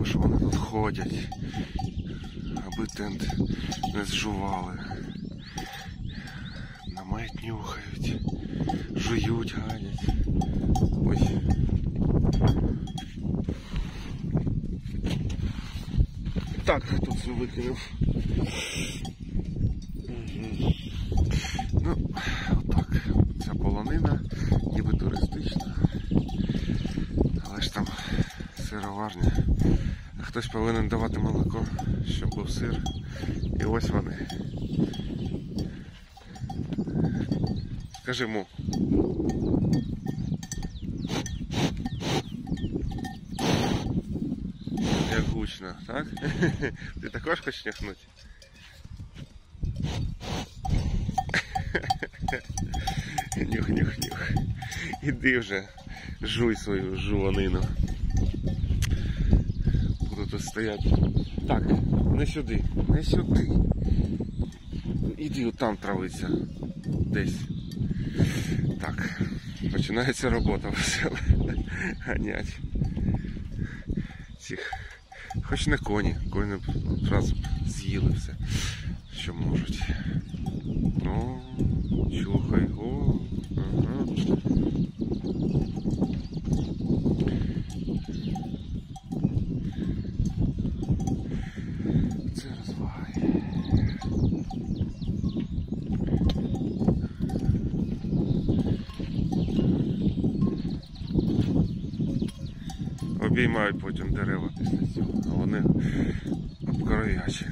того, що вони тут ходять, аби тент не зжували. Намет нюхають, жують, гадять. Ой. Так, хто це викинув? Повинен давати молоко, щоб був сир. І ось вони. Скажи му. Як гучно, так? Ти також хочеш нюхнути? Нюх, нюх, нюх. Іди вже, жуй свою жуванину. Стояти. Так, не сюди, не сюди. Іди там травиться. Десь. Так. Починається робота весела. Ганять. Цих. Хоч не коні, коні одразу з'їли все, що можуть. Ну, чухай, о, ага. Це розваги. Обіймають потім дерева після цього, а вони обкроячені.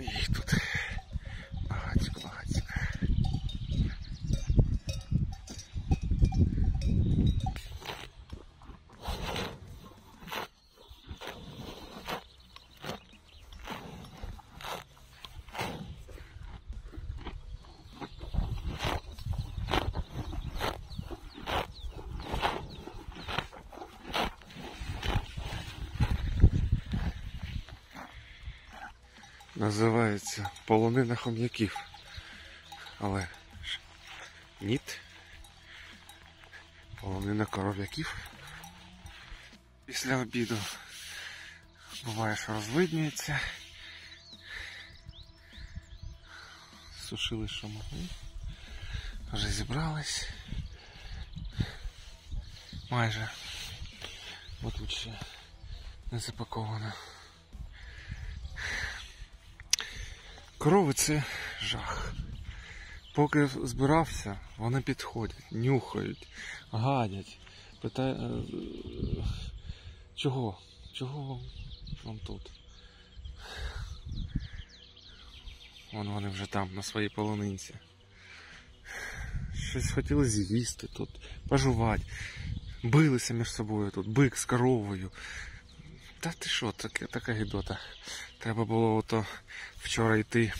Їх тут багатько, багатько. Називається полонина хом'яків. Але ніт. Полонина коров'яків. Після обіду буває, що розвиднюється. Сушили, що могли. Вже зібрались. Майже. Бо тут ще не запаковано. Корови це жах. Поки збирався, вони підходять, нюхають, гадять. Питає, е, чого? Чого вам тут? Вон вони вже там, на своїй полонинці. Щось хотіли з'їсти тут, пожувати. Билися між собою тут, бик з коровою. Та ти що, таке, така гідота. Треба було ото вчора йти.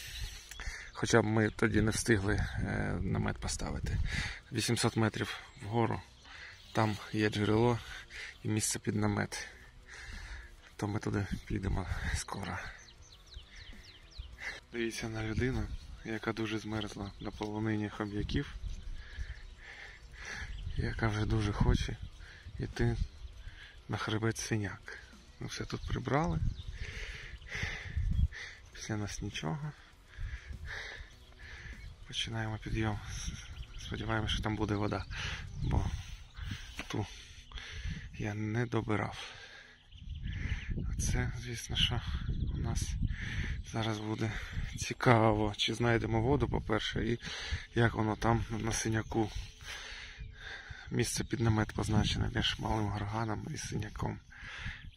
Хоча б ми тоді не встигли е, намет поставити. 800 метрів вгору. Там є джерело і місце під намет. То ми туди підемо скоро. Дивіться на людину, яка дуже змерзла на полонині хом'яків, яка вже дуже хоче йти на хребет свиняк. Ми все тут прибрали. Після нас нічого. Починаємо підйом. Сподіваємося, що там буде вода, бо ту я не добирав. Це, звісно, що у нас зараз буде цікаво, чи знайдемо воду, по-перше, і як воно там на синяку. Місце під намет позначене між малим горганом і синяком.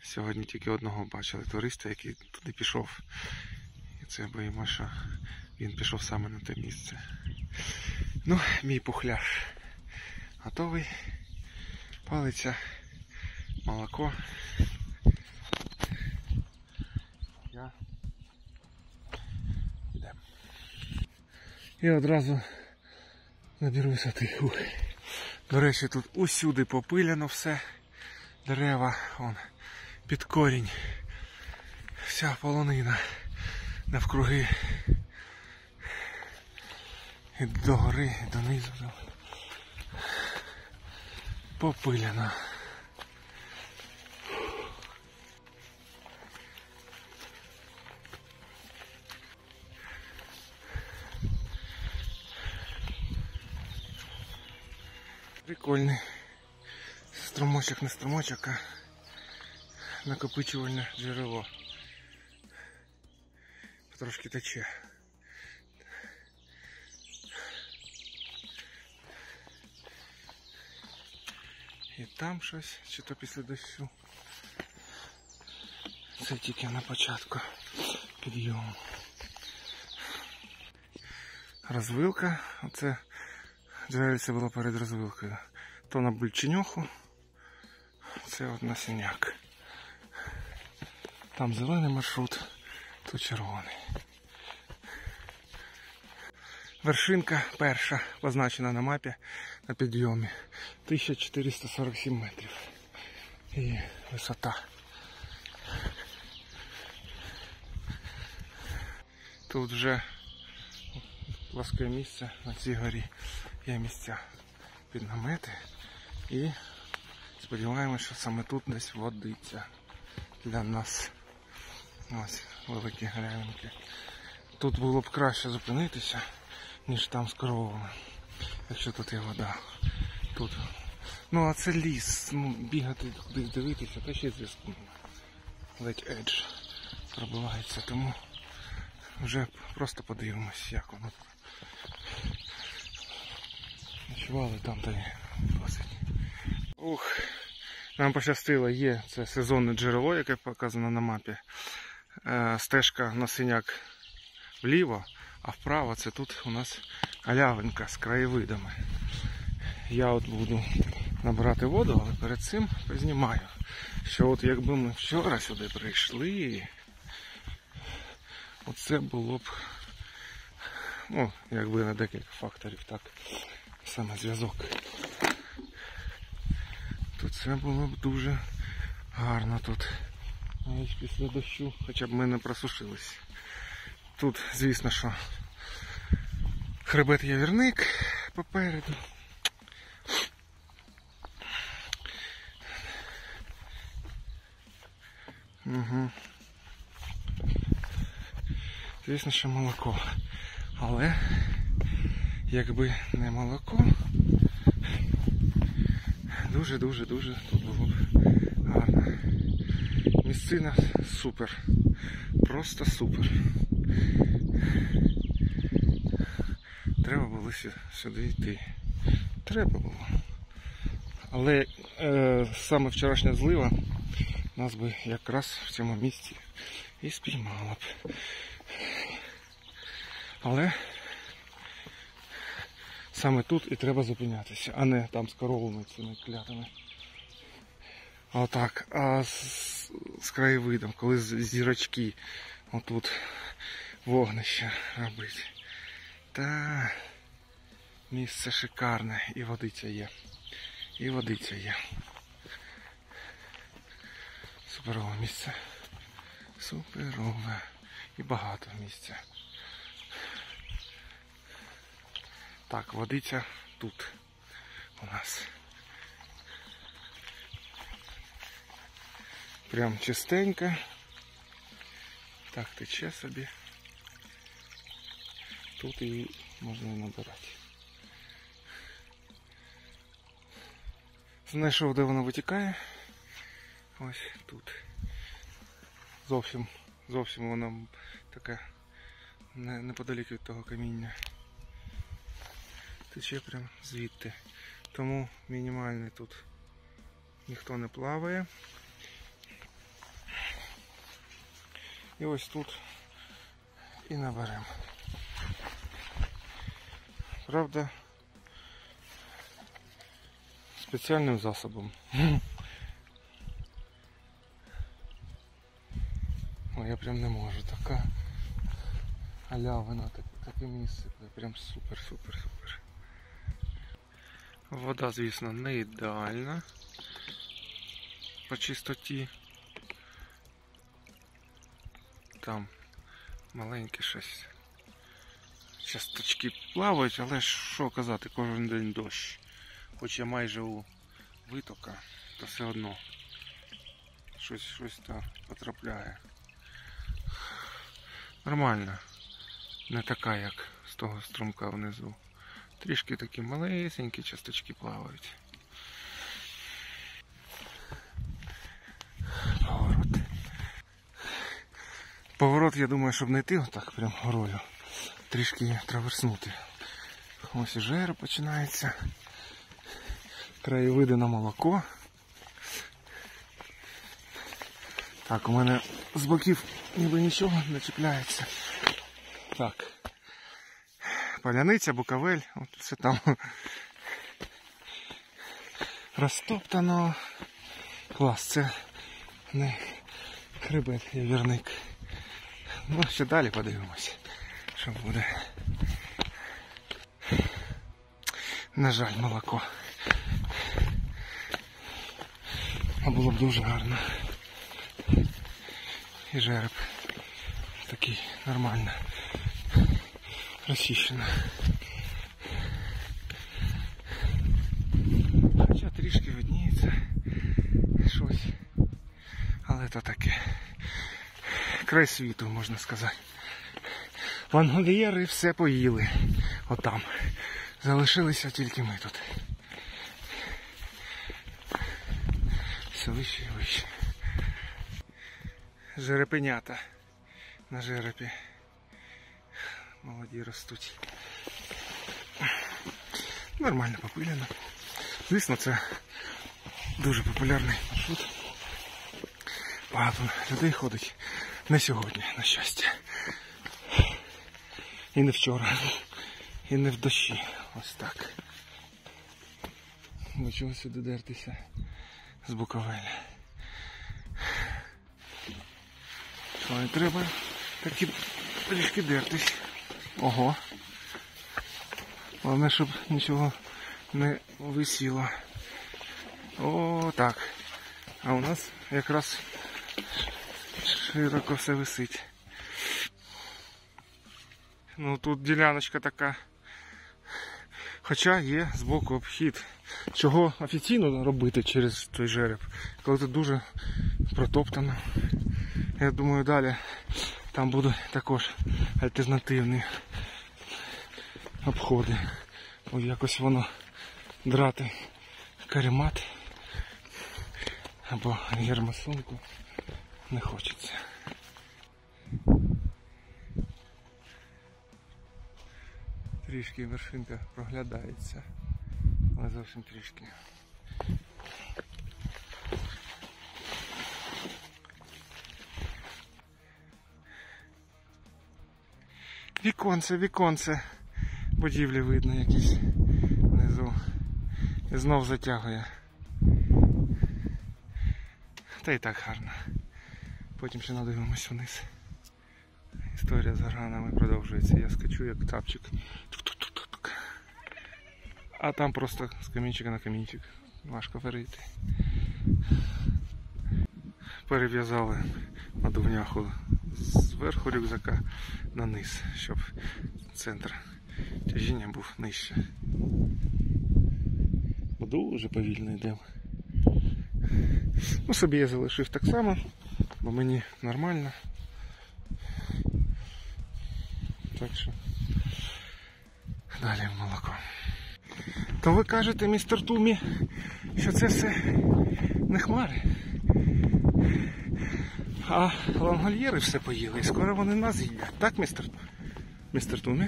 Сьогодні тільки одного бачили туриста, який туди пішов. Це боїмо, що він пішов саме на те місце. Ну, мій пухляш готовий. Палиця, молоко. Я. Йдемо. І одразу наберу висоти. Ух. До речі, тут усюди попиляно все. Дерева, вон, під корінь. Вся полонина навкруги. І до гори, і донизу. Попиляно. Прикольний. Струмочок не струмочок, а накопичувальне джерело. Потрошки тече. І там щось, чи то після дощу. Це тільки на початку підйому. Розвилка, оце джерельце було перед розвилкою. То на бульченьоху, це от на синяк. Там зелений маршрут, тут червоний. Вершинка перша позначена на мапі на підйомі 1447 метрів. І висота. Тут вже пласке місце на цій горі. Є місця під намети. І сподіваємося, що саме тут десь водиться для нас. Ось великі галявинки. Тут було б краще зупинитися, ніж там з коровами, якщо тут є вода. Тут. Ну а це ліс. Ну, бігати кудись дивитися, та ще зв'язку. Ледь едж пробивається, тому вже просто подивимось, як воно. Ночували там та й досить. Ух, нам пощастило, є це сезонне джерело, яке показано на мапі. Е, стежка на синяк вліво, а вправо це тут у нас галявинка з краєвидами. Я от буду набирати воду, але перед цим познімаю, що от якби ми вчора сюди прийшли, оце було б, ну, якби на декілька факторів, так, саме зв'язок. То це було б дуже гарно тут. Навіть після дощу, хоча б ми не просушились. Тут, звісно, що хребет явірник попереду. Угу. Звісно, що молоко. Але якби не молоко, дуже-дуже-дуже тут було б гарно. Місцина супер. Просто супер. Треба було сю- сюди йти. Треба було. Але е, саме вчорашня злива нас би якраз в цьому місці і спіймала б. Але саме тут і треба зупинятися, а не там з коровами цими клятими. Отак. А з, з краєвидом, коли зірочки отут вогнище робить. Та місце шикарне і водиця є. І водиця є. Суперове місце. Суперове. І багато місця. Так, водиця тут у нас. Прям чистенько. Так тече собі. Тут її можна набирати. Знайшов, де вона витікає. Ось тут. Зовсім, зовсім вона така неподалік від того каміння. Тече прям звідти. Тому мінімальний тут ніхто не плаває. І ось тут і наберемо. Правда, спеціальним засобом. О, я прям не можу. Така халявина, так, таке місце. Прям супер, супер, супер. Вода, звісно, не ідеальна по чистоті. Там маленьке щось. Часточки плавають, але що казати, кожен день дощ. Хоч я майже у витока, то все одно щось щось там потрапляє. Нормально. Не така, як з того струмка внизу. Трішки такі малесенькі часточки плавають. Поворот, я думаю, щоб не йти отак прям горою. Трішки траверснути. Ось і жера починається. Краєвиди на молоко. Так, у мене з боків ніби нічого не чіпляється. Так. Поляниця, Буковель, от все там розтоптано. Клас, це не хребет, явірник. Ну, ще далі подивимось, що буде. На жаль, молоко. А було б дуже гарно. І жереб такий нормально. Розчищено. Хоча трішки видніється щось. Але то таке. Край світу, можна сказати. Вангольєри все поїли. Отам. Залишилися тільки ми тут. Все вище і вище. Жерепенята на жерепі. Молоді ростуть. Нормально попилено. Звісно, це дуже популярний маршрут. Багато людей ходить не сьогодні, на щастя. І не вчора. І не в дощі. Ось так. До чого сюди дертися з Буковеля. Не треба такі трішки дертись. Ого. Головне, щоб нічого не висіло. О, так. А у нас якраз широко все висить. Ну тут діляночка така. Хоча є збоку обхід. Чого офіційно робити через той жереб, коли тут дуже протоптано. Я думаю, далі там будуть також альтернативні обходи. Бо якось воно драти каремат або гермосумку не хочеться. Трішки вершинка проглядається, але зовсім трішки. Віконце, віконце. Будівлі видно якісь внизу. І знов затягує. Та й так гарно. Потім ще надивимося вниз. Історія з гарганами продовжується. Я скачу як тапчик. А там просто з камінчика на камінчик. Важко перейти. Перев'язали надувняху зверху рюкзака на низ, щоб центр тяжіння був нижче. Дуже повільно йдемо. Ну, собі я залишив так само, бо мені нормально. Так що далі в молоко. То ви кажете, містер Тумі, що це все не хмари. А лангольєри все поїли і скоро вони нас їдять. Так, містер? Містер Тумі?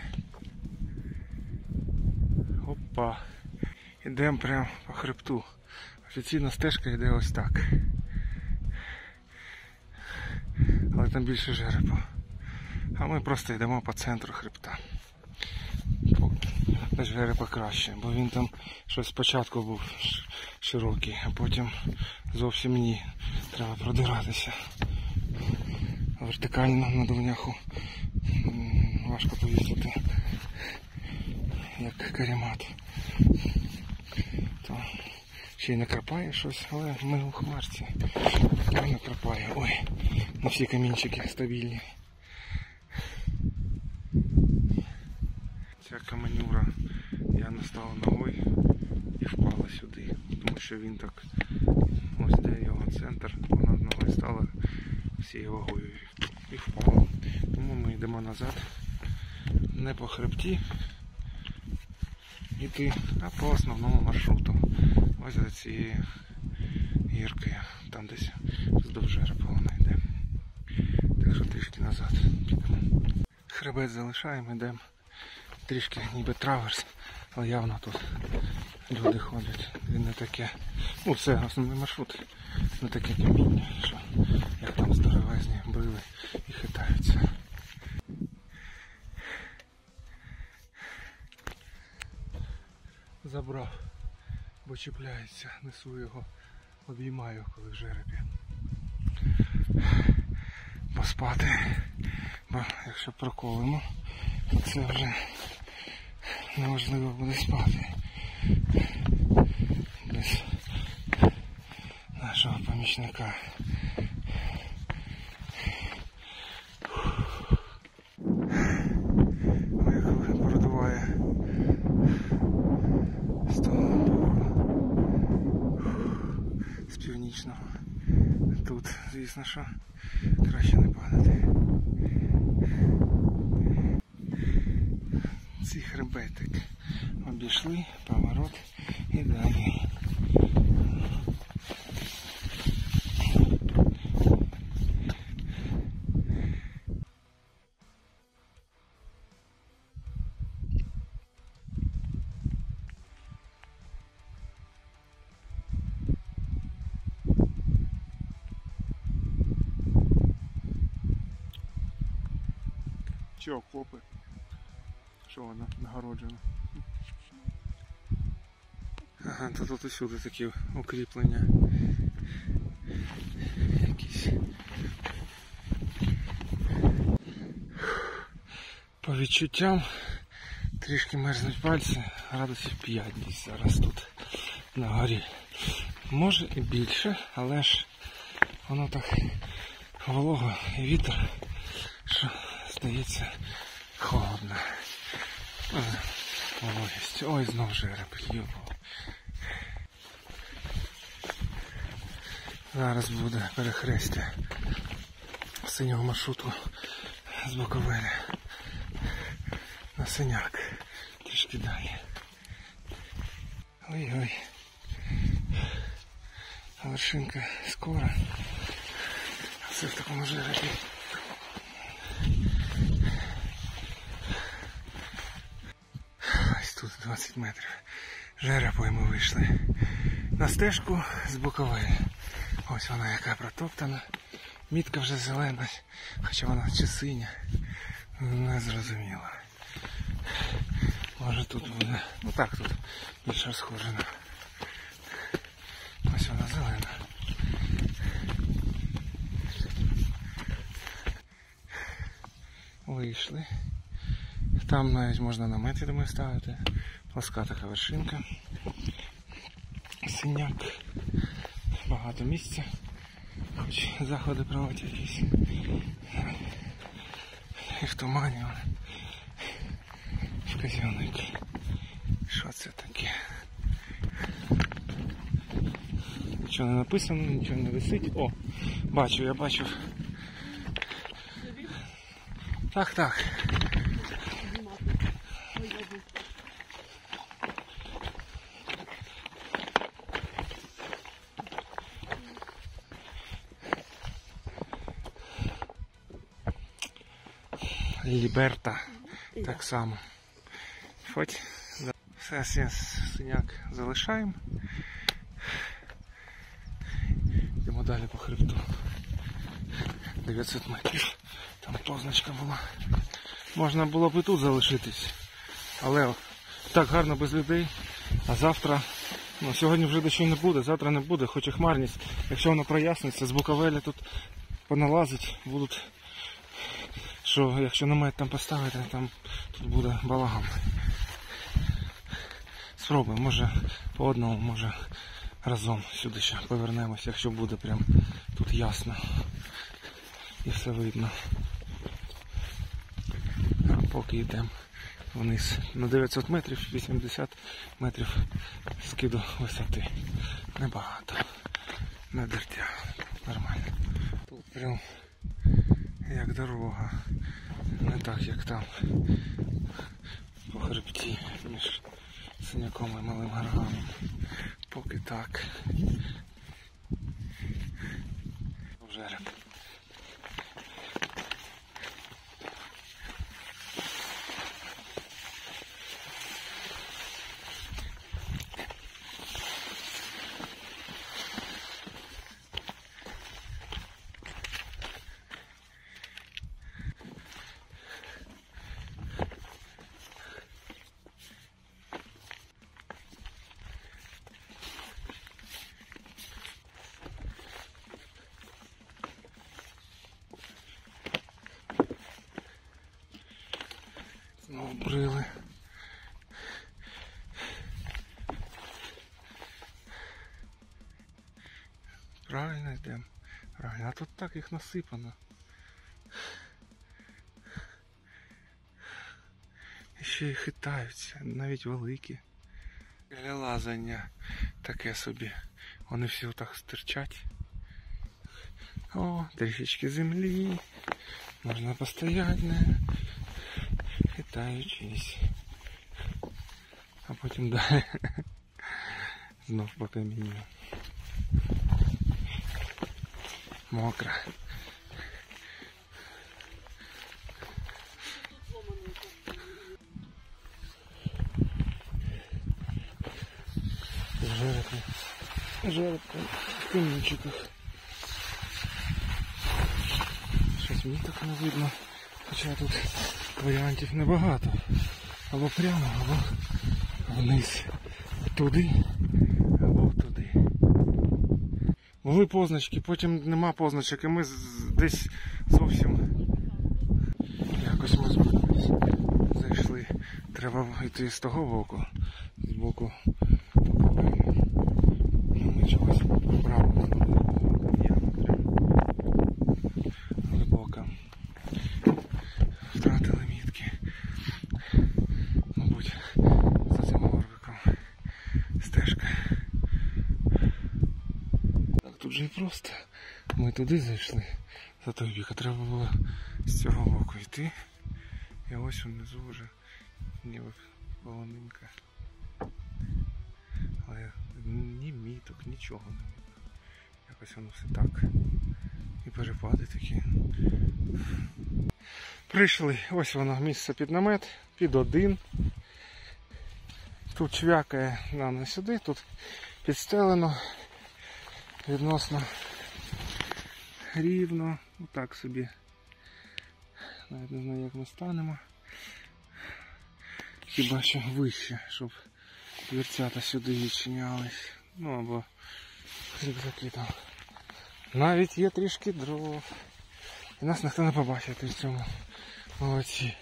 Опа. Ідемо прямо по хребту. Офіційна стежка йде ось так. Але там більше жерепу. А ми просто йдемо по центру хребта. Без жерепа краще, бо він там щось спочатку був широкий, а потім зовсім ні. Треба продиратися. Вертикально на довняху важко повісити, як каремат. То ще й накрапає щось, але ми у хмарці. Не накрапає. Ой, не всі камінчики стабільні. Ця каменюра я настала ногою і впала сюди. Тому що він так ось де його центр, вона ногою стала всією вагою і впала. Тому ми йдемо назад. Не по хребті йти, а по основному маршруту. Ось за цією гіркою. Там десь вздовж жерепа вона йде. Так що трішки назад підемо. Хребет залишаємо, йдемо. Трішки ніби траверс, але явно тут люди ходять. Він не таке. Ну це основний маршрут. Не таке каміння, що як там здоровезні брили і хитаються. Забрав, бо чіпляється, несу його, обіймаю, коли в жеребі. Поспати, бо якщо проколимо, то це вже неможливо буде спати. Без нашого помічника. Виїхали, продуває з того боку, з північного. Тут, звісно, що краще не падати. Цей хребетик обійшли, Чи окопи? Що вона нагороджена? Ага, тут усюди такі укріплення. Якісь. По відчуттям трішки мерзнуть пальці, градусів 5 десь зараз тут на горі. Може і більше, але ж воно так волого і вітер, здається холодно. Вологість. Ой, знов жереб. Йо. Зараз буде перехрестя синього маршруту з Буковеля на синяк. Трішки далі. Ой-ой. Вершинка скоро. Все в такому жеребі. Ось тут 20 метрів. Жерепою ми вийшли. На стежку з бокової. Ось вона яка протоптана. Мітка вже зелена, хоча вона чи синя. Не зрозуміло. Може тут буде. Ну так тут більше схоже на. Ось вона зелена. Вийшли. Там навіть можна намет, я думаю, ставити. Пласка така вершинка. Синяк. Багато місця. Хоч заходи проводять якісь. І в тумані. Вказівник. Що це таке? Нічого не написано, нічого не висить. О, бачу, я бачив. Так, так. Ліберта. Так само. Хоч все синяк залишаємо. Йдемо далі по хребту. 900 метрів. Там позначка була. Можна було б і тут залишитись. Але так гарно без людей. А завтра, ну сьогодні вже дощу не буде, завтра не буде, хоч і хмарність. Якщо воно проясниться, з Буковеля тут поналазить, будуть. Що якщо намет там поставити, там тут буде балаган. Спробуємо, може по одному, може разом сюди ще повернемось, якщо буде прям тут ясно і все видно. А поки йдемо вниз на 900 метрів, 80 метрів скиду висоти. Небагато. Не дертя. Нормально. Тут прям як дорога. Не так, як там по хребті між синяком і малим гарганом. Поки так. Жереб. Знову брили. Правильно йдемо. Правильно. А тут так їх насипано. І ще й хитаються, навіть великі. Лазання таке собі. Вони всі отак стирчать. О, трішечки землі. Можна постояти на хитаючись. А потім далі. Знов по камінню. Мокро. Жеребки. Жеребка в камінчиках. Щось мені так не видно. Хоча тут варіантів небагато. Або прямо, або вниз. Туди, або туди. Були позначки, потім нема позначок, і ми десь зовсім якось ми. Зайшли. Треба йти з того боку, з боку. Ну, Ми чогось вправо. Яма прям глибока. Втратили мітки. Мабуть, за цим горбиком стежка. Так, тут же і просто. Ми туди зайшли за той бік, а треба було з цього боку йти. І ось внизу вже ніби полонинка. Але ні міток, нічого не видно. Якось воно все так. І перепади такі. Прийшли, ось воно місце під намет, під один. Тут чвякає нам не сюди, тут підстелено відносно рівно. Отак собі. Навіть не знаю, як ми станемо. Хіба що вище, щоб дверцята сюди відчинялись. Ну або рюкзаки там. Навіть є трішки дров. І нас ніхто не побачить в цьому. Молодці.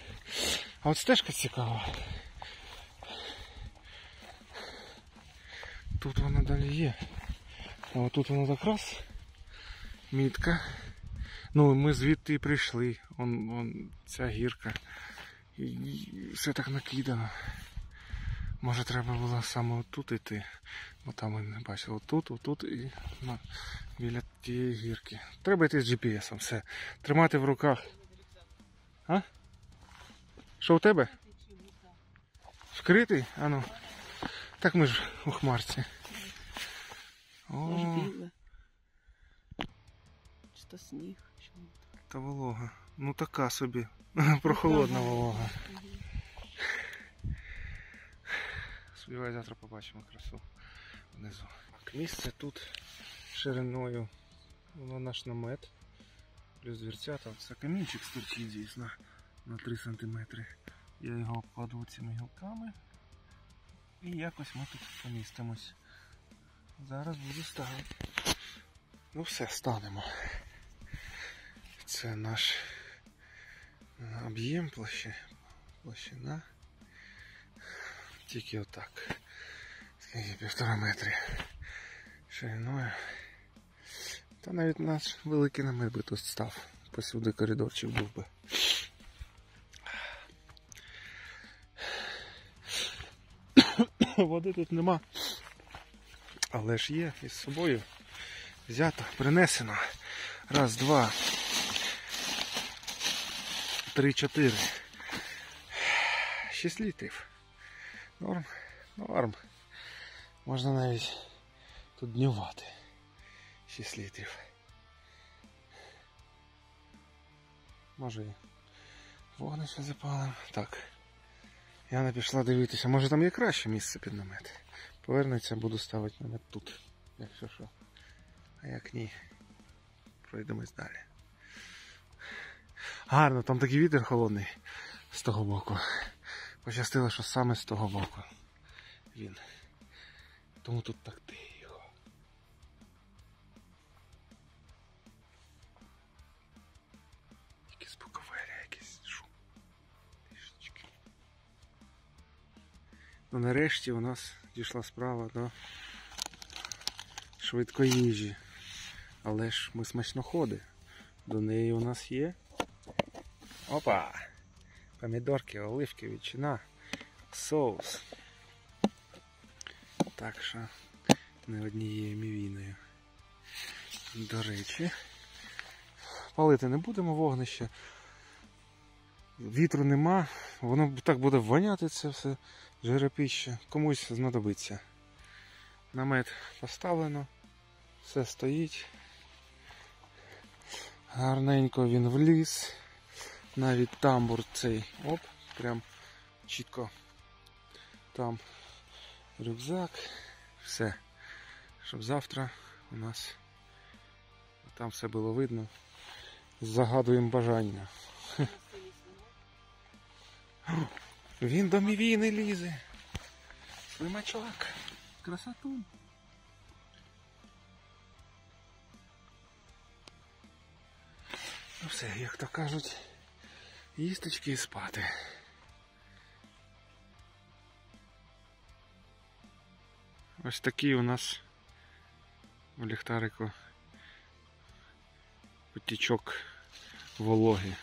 А от стежка цікава. Тут вона далі є. А от тут вона якраз мітка. Ну, ми звідти і прийшли. Он, он ця гірка. І, все так накидано. Може треба було саме отут йти. Бо там ми не бачили. Отут, отут і на, біля тієї гірки. Треба йти з GPS, все. Тримати в руках. А? Що у тебе? Вкритий? Ану. Так ми ж у хмарці. О, то сніг. Що та волога. Ну така собі. Прохолодна волога. Сподіваюсь, завтра побачимо красу внизу. Так, місце тут шириною. Воно наш намет. Плюс дверцята. Це камінчик стирчить дійсно на 3 см. Я його обкладу цими гілками. І якось ми тут помістимось. Зараз буду ставити. Ну все, станемо. Це наш е, об'єм площі, площина. Тільки отак. Скільки півтора метри шириною. Та навіть наш великий намет би тут став. Посюди коридорчик був би. Води тут нема. Але ж є із собою. Взято, принесено. Раз, два. Три, чотири. Шість літрів. Норм. Норм. Можна навіть тут днювати. 6 літрів. Може і вогнище запалимо. Так. Яна пішла дивитися. Може там є краще місце під намет. Повернеться, буду ставити намет тут. Якщо що. А як ні, пройдемось далі. Гарно, там такий вітер холодний з того боку. Пощастило, що саме з того боку він. Тому тут так тихо. З буковеля якийсь шум. Трішечки. Ну нарешті у нас дійшла справа до швидкоїжі. Але ж ми смачноходи. До неї у нас є. Опа! Помідорки, оливки, ветчина, соус. Так що не однією мівіною. До речі, палити не будемо вогнище. Вітру нема, воно так буде воняти це все жерепіще. Комусь знадобиться. Намет поставлено, все стоїть. Гарненько він вліз. Навіть тамбур цей. Оп, прям чітко там рюкзак. Все. Щоб завтра у нас там все було видно. Загадуємо бажання. Він до мівіни лізе. Слимачок. Красоту. Ну все, як то кажуть, їсточки і спати. Ось такий у нас у ліхтарику потічок вологи.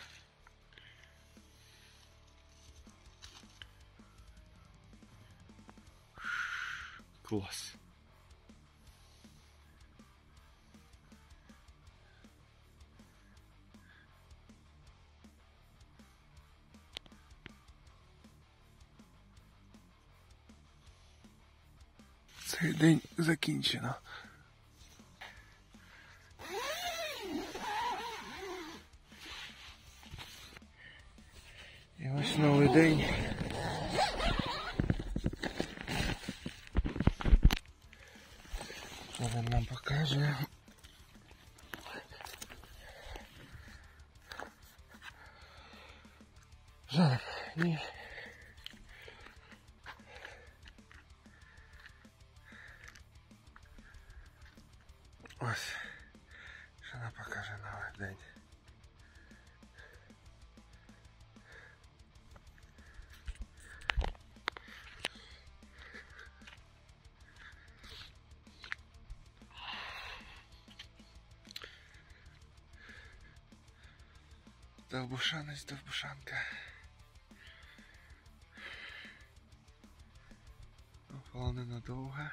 Клас. Цей день закінчено. І ось новий день. Він нам покаже. Довбушанець, довбушанка. Полонина довга.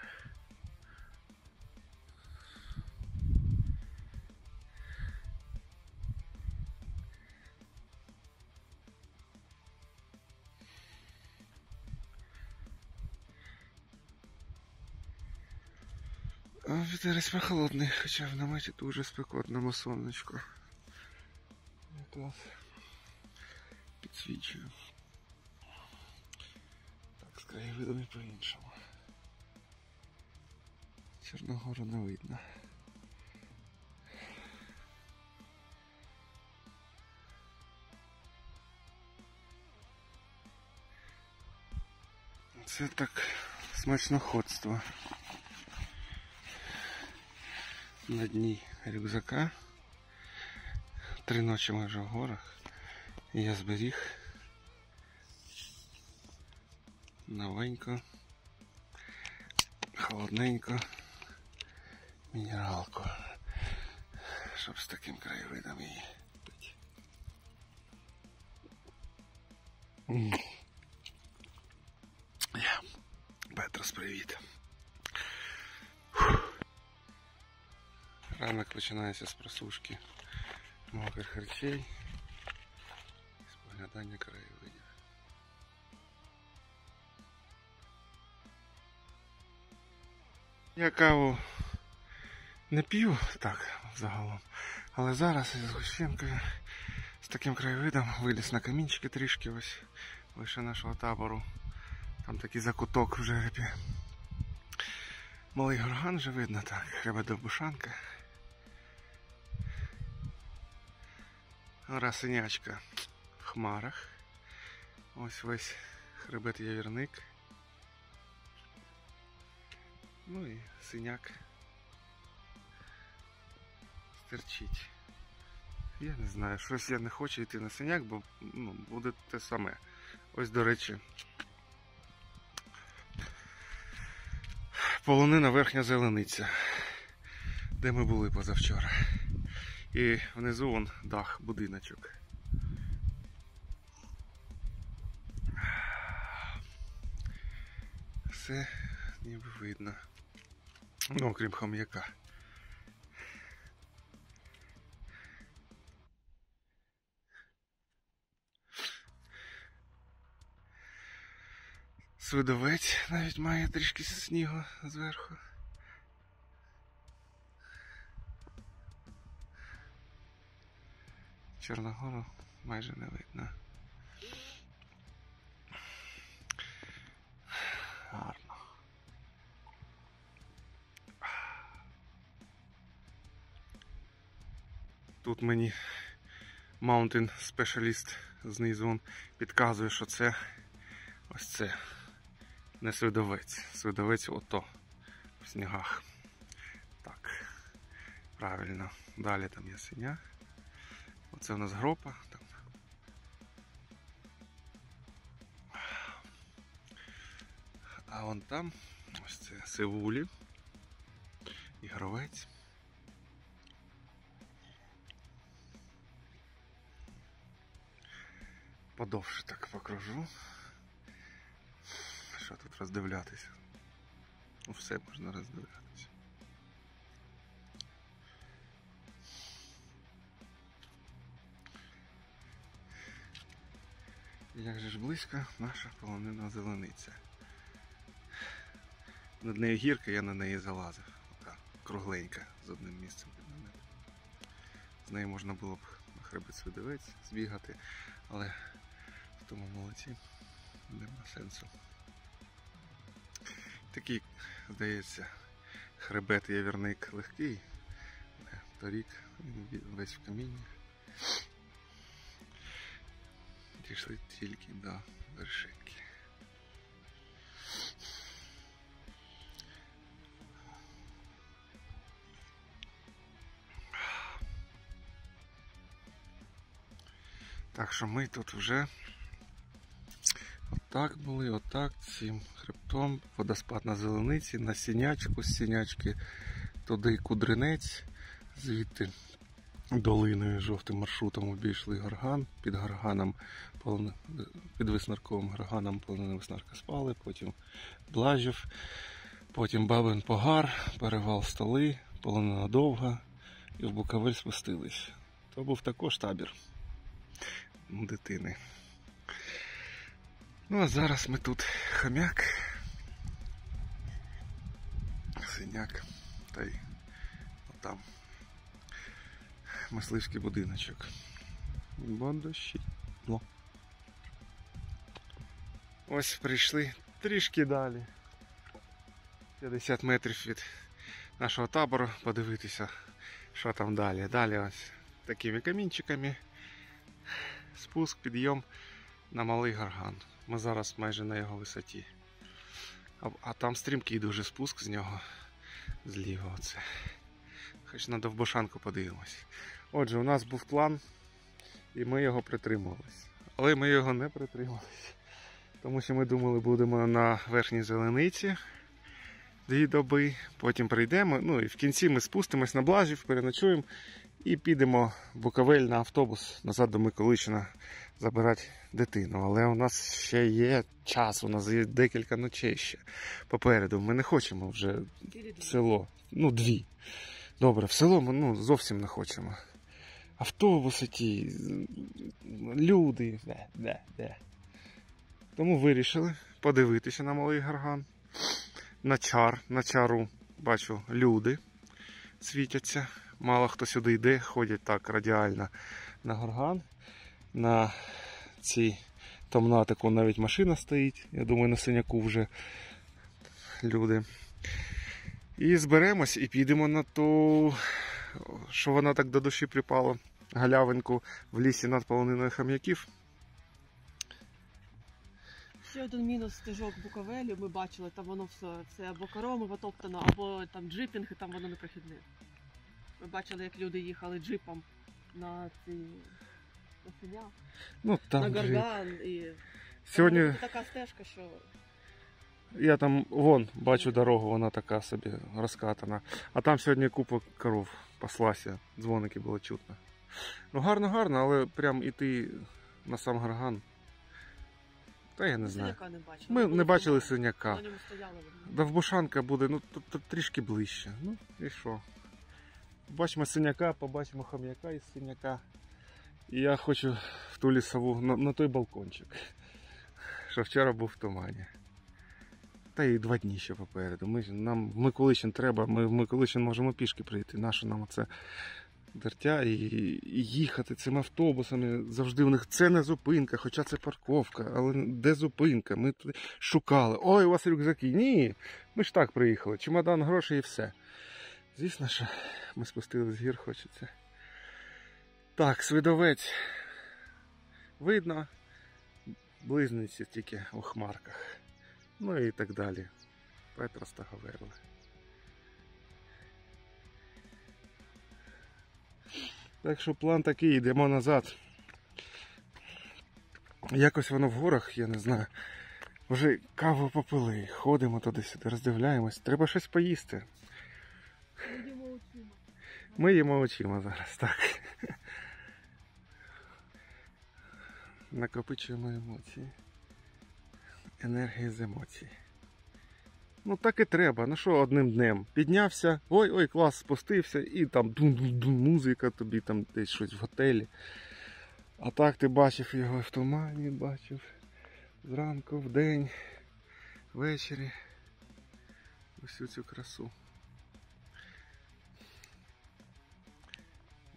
Вітерець прохолодний, хоча в наметі дуже спекотному сонечку нас підсвічує. Так, з краєвидом і по-іншому. Чорногору не видно. Це так смачноходство на дні рюкзака. Три ночі ми вже в горах. І я зберіг новенько, холодненько мінералку. Щоб з таким краєвидом її пити. Петрос, привіт. Ранок починається з просушки мокрих речей і споглядання краєвидів. Я каву не п'ю так загалом, але зараз із гущенкою з таким краєвидом виліз на камінчики трішки ось лише нашого табору. Там такий закуток в жеребі. Малий горган вже видно так, хребет довбушанка. Гора синячка в хмарах. Ось весь хребет явірник. Ну і синяк стерчить. Я не знаю, щось я не хочу йти на синяк, бо ну, буде те саме. Ось, до речі, полонина верхня зелениця, де ми були позавчора. І внизу вон дах, будиночок. Все ніби видно. Ну, окрім хом'яка. Свидовець навіть має трішки снігу зверху. Чорногору майже не видно. Гарно. Тут мені Mountain Specialist знизу підказує, що це ось це не свидовець. Свидовець ото в снігах. Так, правильно. Далі там є синя. Оце у нас гропа. Там. А вон там ось це сивулі і гровець. Подовше так покружу. Що тут роздивлятися? Ну, все можна роздивлятися. Як же ж близько наша полонина зелениця. Над нею гірка, я на неї залазив. Така кругленька з одним місцем під наметом. З нею можна було б на хребет свидовець збігати, але в тому молоці нема сенсу. Такий, здається, хребет явірник легкий, торік він весь в камінні. Дійшли тільки до вершинки. Так що ми тут вже отак були, отак, цим хребтом, водоспад на зелениці, на сінячку, з сінячки туди кудринець, звідти долиною жовтим маршрутом обійшли горган, під горганом, полон- під виснарковим горганом полонина виснарка спали, потім Блажів, потім Бабин Погар, перевал столи, полонина довга і в Буковель спустились. То був також табір дитини. Ну а зараз ми тут хомяк, синяк та й отам мисливський будиночок. Бо дощі. Ось прийшли трішки далі. 50 метрів від нашого табору подивитися, що там далі. Далі ось такими камінчиками. Спуск, підйом на малий гарган. Ми зараз майже на його висоті. А, а там стрімкий дуже спуск з нього. Зліва оце. Хоч на Довбошанку подивимось. Отже, у нас був план, і ми його притримувались. Але ми його не притримались. Тому що ми думали, будемо на верхній зелениці дві доби, потім прийдемо. Ну і в кінці ми спустимось на блажів, переночуємо і підемо Буковель на автобус назад до Миколичина забирати дитину. Але у нас ще є час, у нас є декілька ночей ще попереду. Ми не хочемо вже в село. Ну, дві. Добре, в село ми ну, зовсім не хочемо. Автобуси ті, люди. Де, де, де. Тому вирішили подивитися на малий гарган. На чар, на чару бачу люди світяться. Мало хто сюди йде, ходять так радіально на горган. На цій томнатику навіть машина стоїть. Я думаю, на синяку вже люди. І зберемось і підемо на ту, що вона так до душі припала, галявинку в лісі над полониною хам'яків. Ще один мінус стежок Буковелі. Ми бачили, там воно все це або коромово топтано, або там джипінг, і там воно непрохідне. Ми бачили, як люди їхали джипом на ці на синя, Ну, там на гарган і Сьогодні Там така стежка, що я там вон бачу дорогу, вона така собі розкатана. А там сьогодні купа коров паслася, дзвоники було чутно. Ну гарно, гарно, але прям іти на сам гарган. Та я не знаю. синяка не бачили. Ми не бачили синяка. Довбушанка буде, ну трішки ближче. Ну і що? Побачимо синяка, побачимо хам'яка із синяка. І я хочу в ту лісову на, на той балкончик, що вчора був в тумані. Та й два дні ще попереду. Ми, нам в Миколичин треба, ми в Миколичин можемо пішки прийти. Нащо нам це дертя і, і їхати цими автобусами. Завжди в них це не зупинка, хоча це парковка, але де зупинка? Ми шукали. Ой, у вас рюкзаки. Ні, ми ж так приїхали. Чемодан грошей і все. Звісно, що ми спустили з гір, хочеться. Так, свидовець. Видно. Близниці тільки у хмарках. Ну і так далі. Петрос та. Так що план такий, йдемо назад. Якось воно в горах, я не знаю. Вже каву попили, ходимо туди-сюди, роздивляємось. Треба щось поїсти. Ми їмо очима зараз, так. Накопичуємо емоції. Енергія з емоцій. Ну так і треба. Ну що одним днем? Піднявся, ой, ой, клас, спустився, і там дум-дум-дум, музика тобі там десь щось в готелі. А так ти бачив його в тумані, бачив зранку, в день, ввечері. Усю цю красу.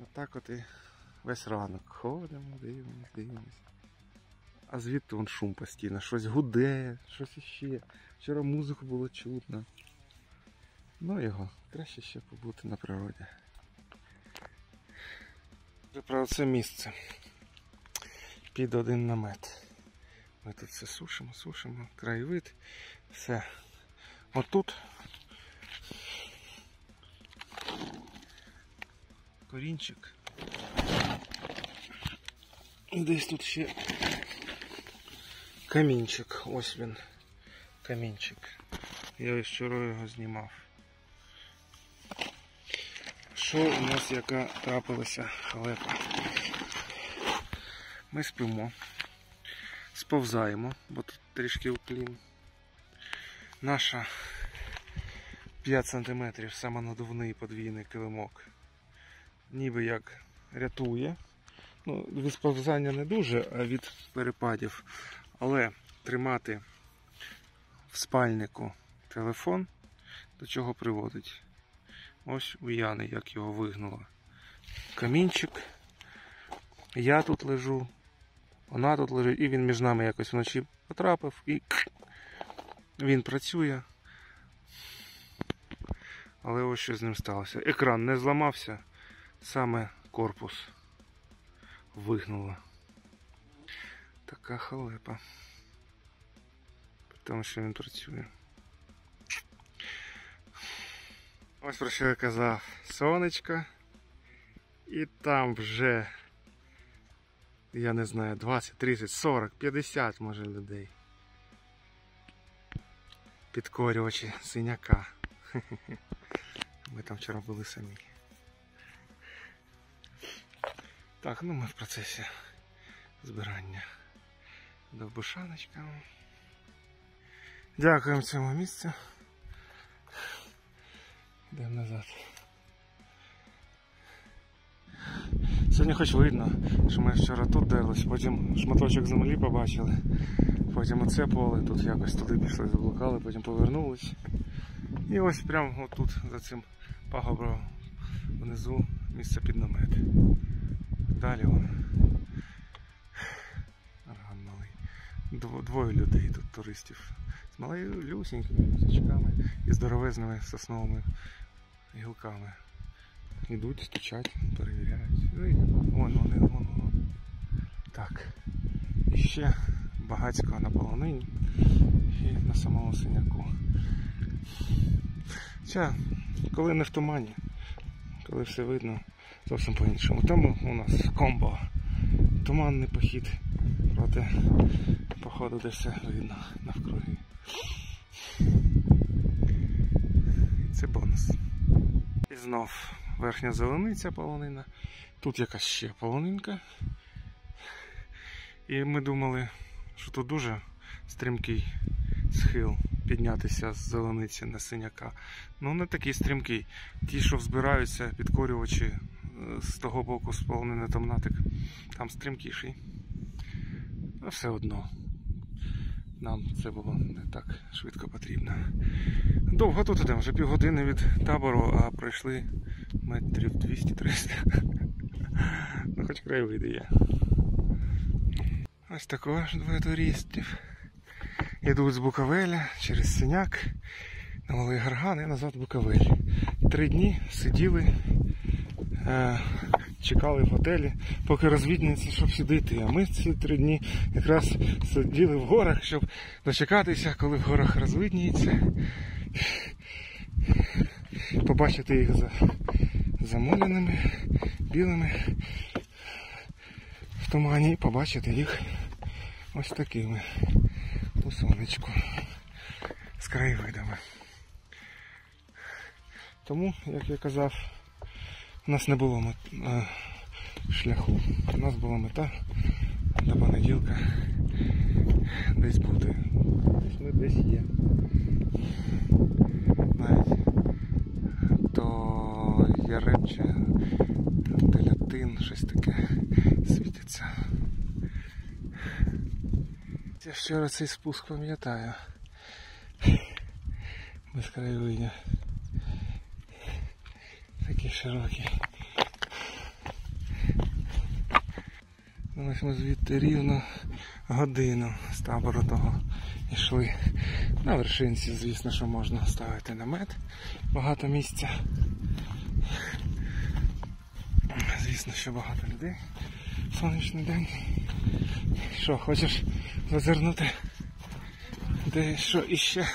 Отак от і весь ранок ходимо, дивимось, дивимось. А звідти вон шум постійно, щось гуде, щось іще. Вчора музику було чутно. Ну його, краще ще побути на природі. Вже про це місце. Під один намет. Ми тут все сушимо, сушимо, краєвид, все. Отут корінчик. Десь тут ще камінчик. Ось він. Камінчик. Я вчора його знімав. Що у нас яка трапилася халепа? Ми спимо, сповзаємо, бо тут трішки уклін. Наша 5 см самонадувний подвійний килимок ніби як рятує. Ну, від сповзання не дуже, а від перепадів. Але тримати в спальнику телефон до чого приводить. Ось у Яни, як його вигнуло. Камінчик. Я тут лежу, вона тут лежить, і він між нами якось вночі потрапив і він працює. Але ось що з ним сталося. Екран не зламався саме корпус вигнуло. Така халепа. Тому що він працює. Ось про що я казав. Сонечко. І там вже, я не знаю, 20, 30, 40, 50 може людей. Підкорювачі синяка. Ми там вчора були самі. Так, ну ми в процесі збирання довбушаночка. Дякуємо цьому місцю. Йдемо назад. Сьогодні хоч видно, що ми вчора тут дерлись, потім шматочок землі побачили, потім оце поле, тут якось туди пішли, заблукали, потім повернулись. І ось прямо отут за цим пагорбом внизу місце під намет. Далі вон. Двоє людей тут туристів. З малою люсенькими язичками і здоровезними сосновими гілками. Ідуть, стучать, перевіряють. Ну і вон вони, вон, вон. Так. І ще багацько на полонині і на самому синяку. Ця, коли не в тумані, коли все видно зовсім по-іншому. Там у нас комбо. Туманний похід проти походу де все видно навкруги. Це бонус. І знов верхня зелениця полонина. Тут якась ще полонинка. І ми думали, що тут дуже стрімкий схил піднятися з зелениці на синяка. Ну не такий стрімкий. Ті, що взбираються, підкорювачі з того боку полонини Томнатик, там стрімкіший. А все одно. Нам це було не так швидко потрібно. Довго тут ідемо, вже півгодини від табору, а пройшли метрів 200-300. Ну, хоч краєвиди є. Ось також двоє туристів. Йдуть з Буковеля через Синяк на Малий Гарган і назад в Буковель. Три дні сиділи, чекали в готелі, поки розвідніться, щоб сюди йти. А ми ці три дні якраз сиділи в горах, щоб дочекатися, коли в горах розвидніється. Побачити їх за замоленими, білими в тумані і побачити їх ось такими у сонечку з краєвидами. Тому, як я казав, у нас не було мет... е, шляху. У нас була мета до понеділка десь бути. Десь ми десь є. Навіть то Яремче, Телятин, щось таке світиться. Я вчора цей спуск пам'ятаю. Без краєвидів. Такий широкий. Ну, Ось ми звідти рівно годину з табору того йшли. На вершинці, звісно, що можна ставити намет. Багато місця. Звісно, що багато людей. Сонячний день. Що, хочеш зазирнути? Де що іще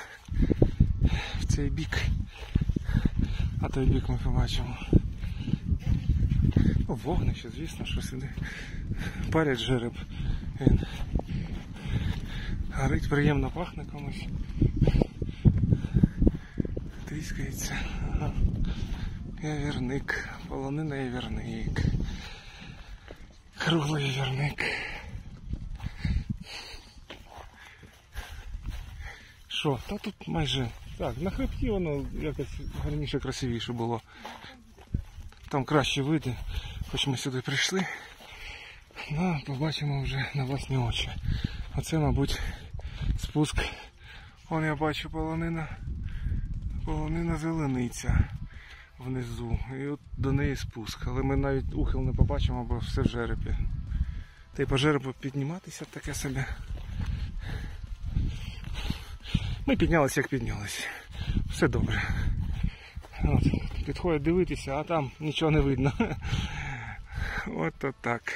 в цей бік. А той бік ми побачимо. Ну, вогнище, звісно, що сюди. Парять жереб. Він горить, приємно пахне комусь. Тріскається. Ага. Явірник. Полонина явірник. Круглий явірник. Що, та тут майже. Так, на хребті воно якось гарніше, красивіше було. Там краще вийти, хоч ми сюди прийшли. Ну, побачимо вже на власні очі. Оце, мабуть, спуск. Вон я бачу полонина. Полонина зелениця внизу. І от до неї спуск. Але ми навіть ухил не побачимо, бо все в жеребі. Та й по жеребу підніматися таке собі. Ми піднялися, як піднялися. Все добре. От, підходять дивитися, а там нічого не видно. От так.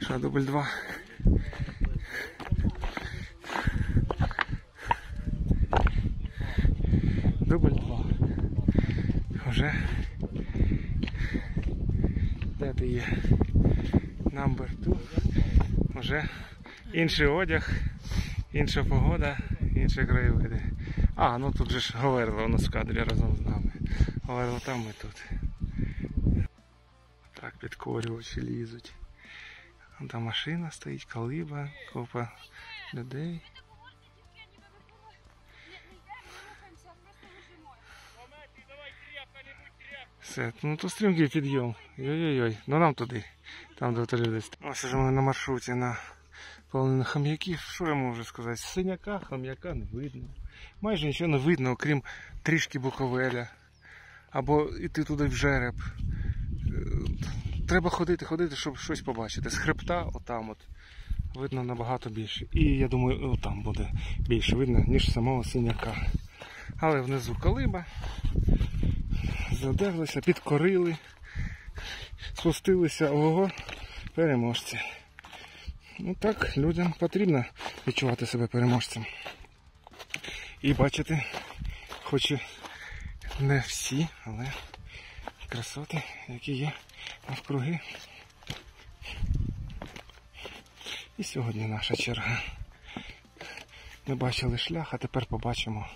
Що, дубль два. Дубль два. Уже. Де ти є? Number two. Уже інший одяг, інша погода, інші краєвиди. А, ну тут же ж Говерло у нас в кадрі разом з нами. Говерло там і тут. Так, підкорювачі лізуть. Там машина стоїть, колиба, купа людей. Все, ну то стрімкий підйом. Йой-йой-йой. Ну нам туди. Там де то люди. Ось уже ми на маршруті на полонину хам'яків. Що я можу сказати? Синяка, хам'яка не видно. Майже нічого не видно, окрім трішки буковеля. Або йти туди в жереб. Е, Треба ходити, ходити, щоб щось побачити. З хребта, отам от. Видно набагато більше. І я думаю, там буде більше видно, ніж самого синяка. Але внизу колиба. Задерлися, підкорили, спустилися, ого, переможці. Ну так, людям потрібно відчувати себе переможцем. І бачити, хоч і не всі, але красоти, які є навкруги. І сьогодні наша черга. Ми бачили шлях, а тепер побачимо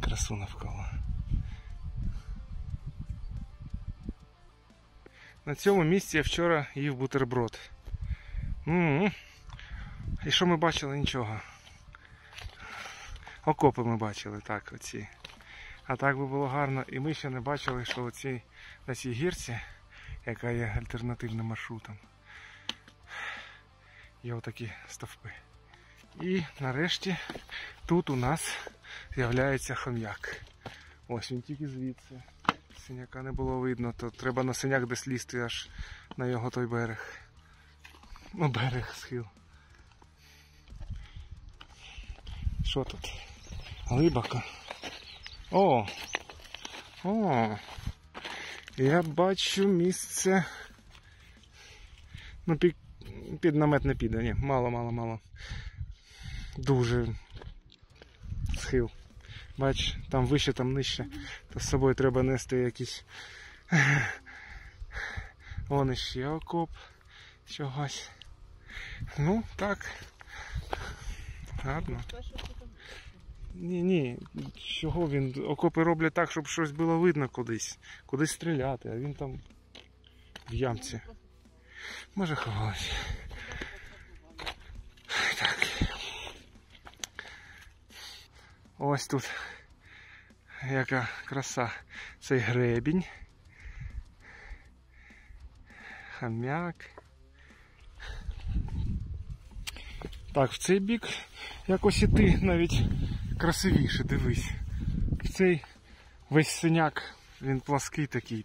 красу навколо. На цьому місці я вчора їв бутерброд. М І що ми бачили? Нічого. Окопи ми бачили, так, оці. А так би було гарно. І ми ще не бачили, що оці, на цій гірці, яка є альтернативним маршрутом, є отакі стовпи. І нарешті тут у нас з'являється хом'як. Ось він тільки звідси. Синяка не було видно, то треба на синяк десь лізти аж на його той берег. Ну, берег схил. Що тут? Глибоко. О! О! Я бачу місце. Ну, під, під намет не піде, ні, мало, мало, мало. Дуже схил. Бач, там вище, там нижче. То з собою треба нести якісь. Вон іще окоп чогось. Ну, так. Гарно. Ні, ні. Чого він? Окопи роблять так, щоб щось було видно кудись. Кудись стріляти, а він там в ямці. Може ховалась. Так. Ось тут яка краса. Цей гребінь. Хам'як. Так, в цей бік якось іти навіть красивіше, дивись. В цей весь синяк, він плаский такий.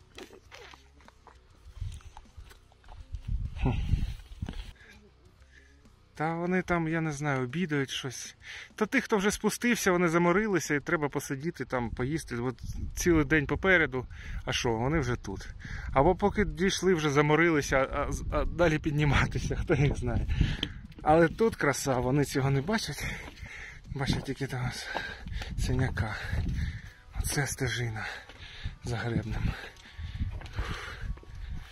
Та вони там, я не знаю, обідають щось. Та тих, хто вже спустився, вони заморилися і треба посидіти там, поїсти. От цілий день попереду. А що, вони вже тут. Або поки дійшли, вже заморилися, а, а далі підніматися, хто їх знає. Але тут краса, вони цього не бачать. Бачать тільки там синяка. Оце стежина за гребнем.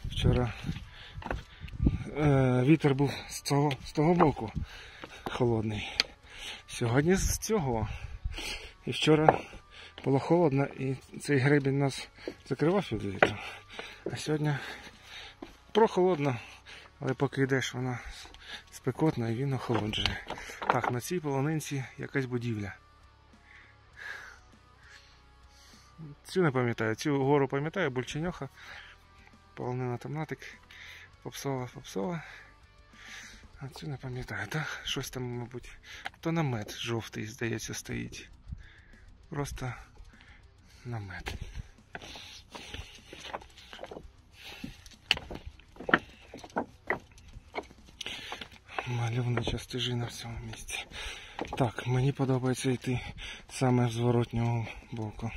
Вчора е, вітер був з того, з того боку холодний. Сьогодні з цього. І вчора було холодно і цей гребінь нас закривав від вітру. А сьогодні прохолодно, але поки йдеш, вона спекотна і він охолоджує. Так, на цій полонинці якась будівля. Цю не пам'ятаю, цю гору пам'ятаю, Бульченьоха, полонина Тамнатик, попсова, попсова. А цю не пам'ятаю, так? Щось там, мабуть, то намет жовтий, здається, стоїть. Просто намет. Мальовнича стежина в цьому місці. Так, мені подобається йти саме з зворотнього боку.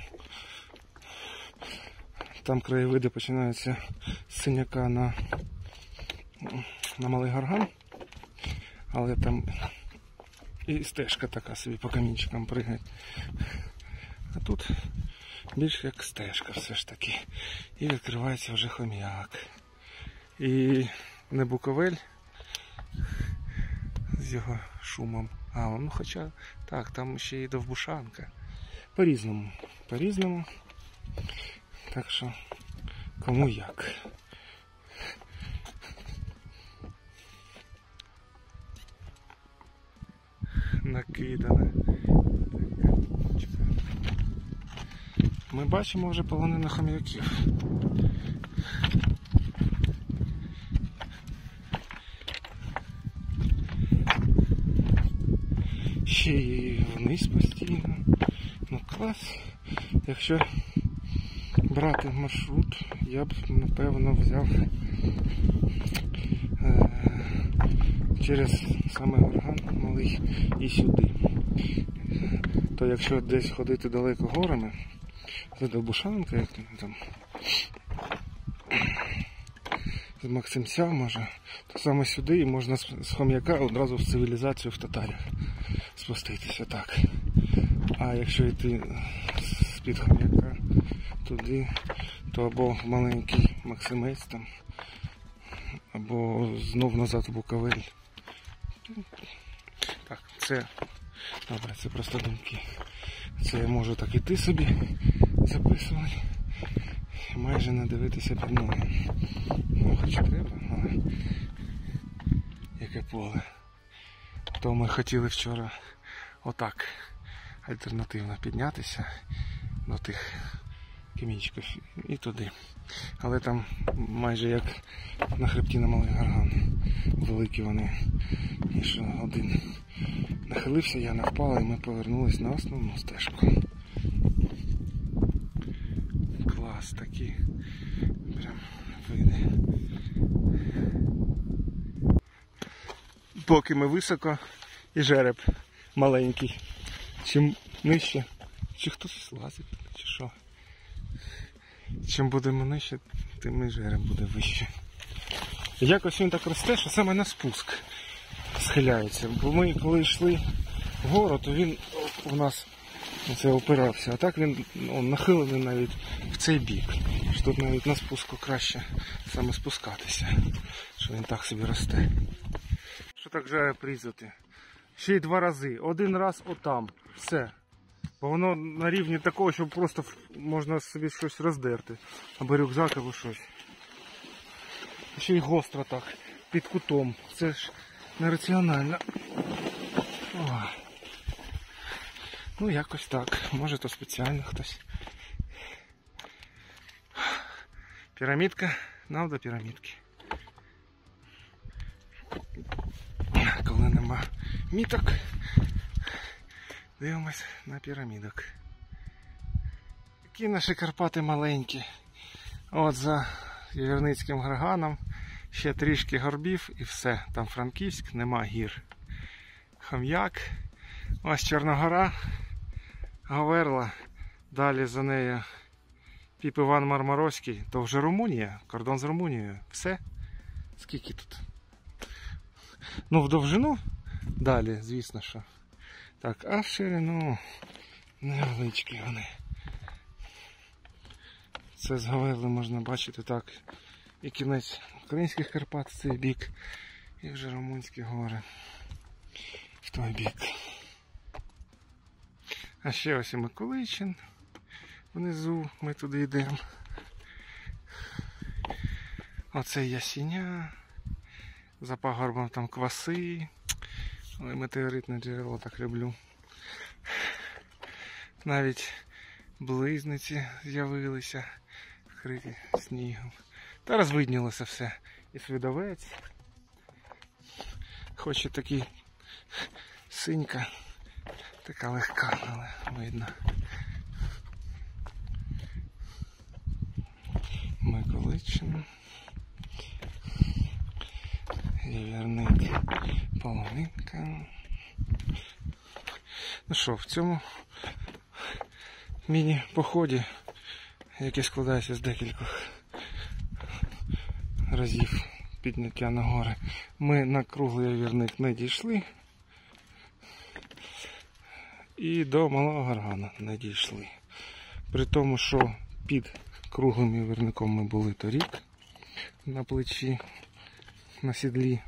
Там краєвиди починаються з синяка на, на малий гарган, але там і стежка така собі по камінчикам пригає. А тут більш як стежка все ж таки. І відкривається вже хом'як. І не Буковель його шумом. А, ну хоча так, там ще і Довбушанка. По-різному. По-різному. Так що кому як. Накидане. Ми бачимо вже полонину хом'яків. Ще і вниз постійно. Ну клас. Якщо брати маршрут, я б напевно взяв е, через саме орган малий і сюди. То якщо десь ходити далеко горами, за Довбушанка, як там, там з Максимця може, то саме сюди і можна з хом'яка одразу в цивілізацію в татарях спуститися так. А якщо йти з-під хом'яка туди, то або маленький Максимець там, або знов назад у Буковель. Так, це добре, це просто думки. Це я можу так іти собі записувати майже не дивитися під ноги. Ну, хоч треба, але яке поле. То ми хотіли вчора отак альтернативно піднятися до тих камінчиків і туди. Але там майже як на хребті на малий гарган. Великі вони. І що один нахилився, я не впала і ми повернулись на основну стежку. Клас такі. Прям види. Поки ми високо і жереб маленький. Чим нижче, чи хтось лазить, чи що. Чим будемо нижче, тим і жереб буде вище. Якось він так росте, що саме на спуск схиляється. Бо ми коли йшли вгору, то він у нас це опирався. А так він ну, нахилений навіть в цей бік. Що Тут навіть на спуску краще саме спускатися. Що він так собі росте. Що так жаре призати? Ще й два рази. Один раз отам. Все. Бо воно на рівні такого, що просто можна собі щось роздерти. Або рюкзак, або щось. Ще й гостро так, під кутом. Це ж нераціонально. О. Ну, якось так. Може то спеціально хтось. Пірамідка, нам до пірамідки. Коли нема міток, дивимось на пірамідок. Які наші Карпати маленькі. От за Єверницьким Гарганом ще трішки горбів і все. Там Франківськ, нема гір. Хам'як. Ось Чорногора. Говерла. Далі за нею Піп Іван Мармаровський. То вже Румунія, кордон з Румунією. Все. Скільки тут? Ну, в довжину далі, звісно що. Так, а в ширину невеличкі вони. Це з Гаверли можна бачити так. І кінець українських Карпат в цей бік, і вже Румунські гори в той бік. А ще ось і Миколичин. Внизу ми туди йдемо. Оце ясіня. За пагорбом там кваси. Але метеоритне джерело так люблю. Навіть близниці з'явилися, вкриті снігом. Та розвиднілося все. І свідовець. Хоч і такий синька, така легка, але видно. Миколичин. Євірник половинка. Ну що, в цьому міні-поході, який складається з декількох разів підняття на гори, ми на круглий явірник не дійшли. І до малого гаргана не дійшли. При тому, що під круглим явірником ми були торік на плечі, на сідлі.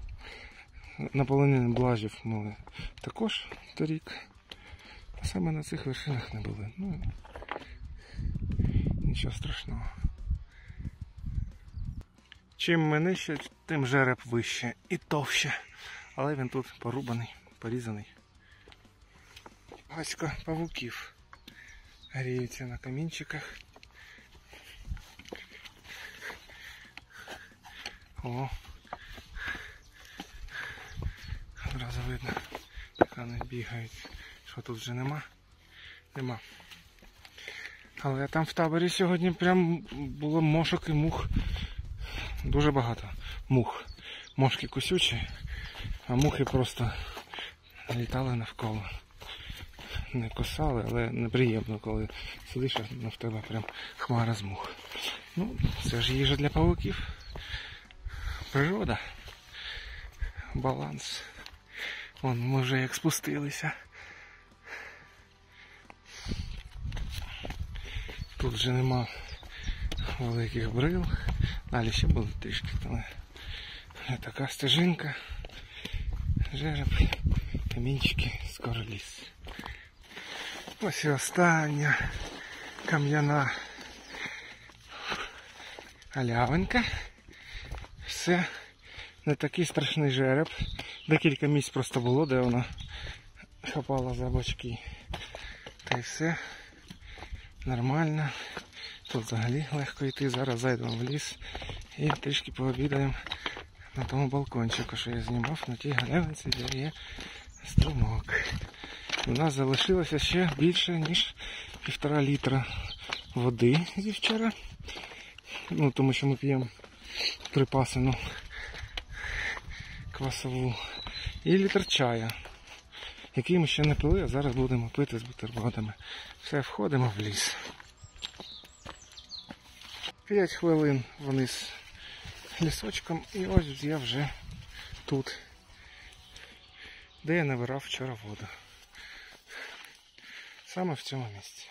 На полонини блажів ми також торік. Саме на цих вершинах не були. Ну, нічого страшного. Чим ми нижче, тим жереб вище і товще. Але він тут порубаний, порізаний. Гацько павуків гріються на камінчиках. О! Одразу видно, як вони бігають. Що тут вже нема? Нема. Але там в таборі сьогодні прям було мошок і мух. Дуже багато мух. Мошки кусючі, а мухи просто літали навколо. Не кусали, але неприємно, коли сидиш, а в тебе прям хмара з мух. Ну, це ж їжа для павуків. Природа. Баланс. Вон ми вже як спустилися. Тут вже нема великих брил. Далі ще були трішки, але така стежинка. Жереб, камінчики, скоро ліс. Ось і остання кам'яна галявинка. Все, не такий страшний жереб. Декілька місць просто було, де вона хапала за бочки. Та й все нормально. Тут взагалі легко йти. Зараз зайдемо в ліс і трішки пообідаємо на тому балкончику, що я знімав на тій галявинці, де є струмок. У нас залишилося ще більше, ніж півтора літра води зі вчора. Ну, тому що ми п'ємо припасену квасову. І літр чая, який ми ще не пили, а зараз будемо пити з бутербродами. Все, входимо в ліс. П'ять хвилин вниз лісочком і ось я вже тут, де я набирав вчора воду. Саме в цьому місці.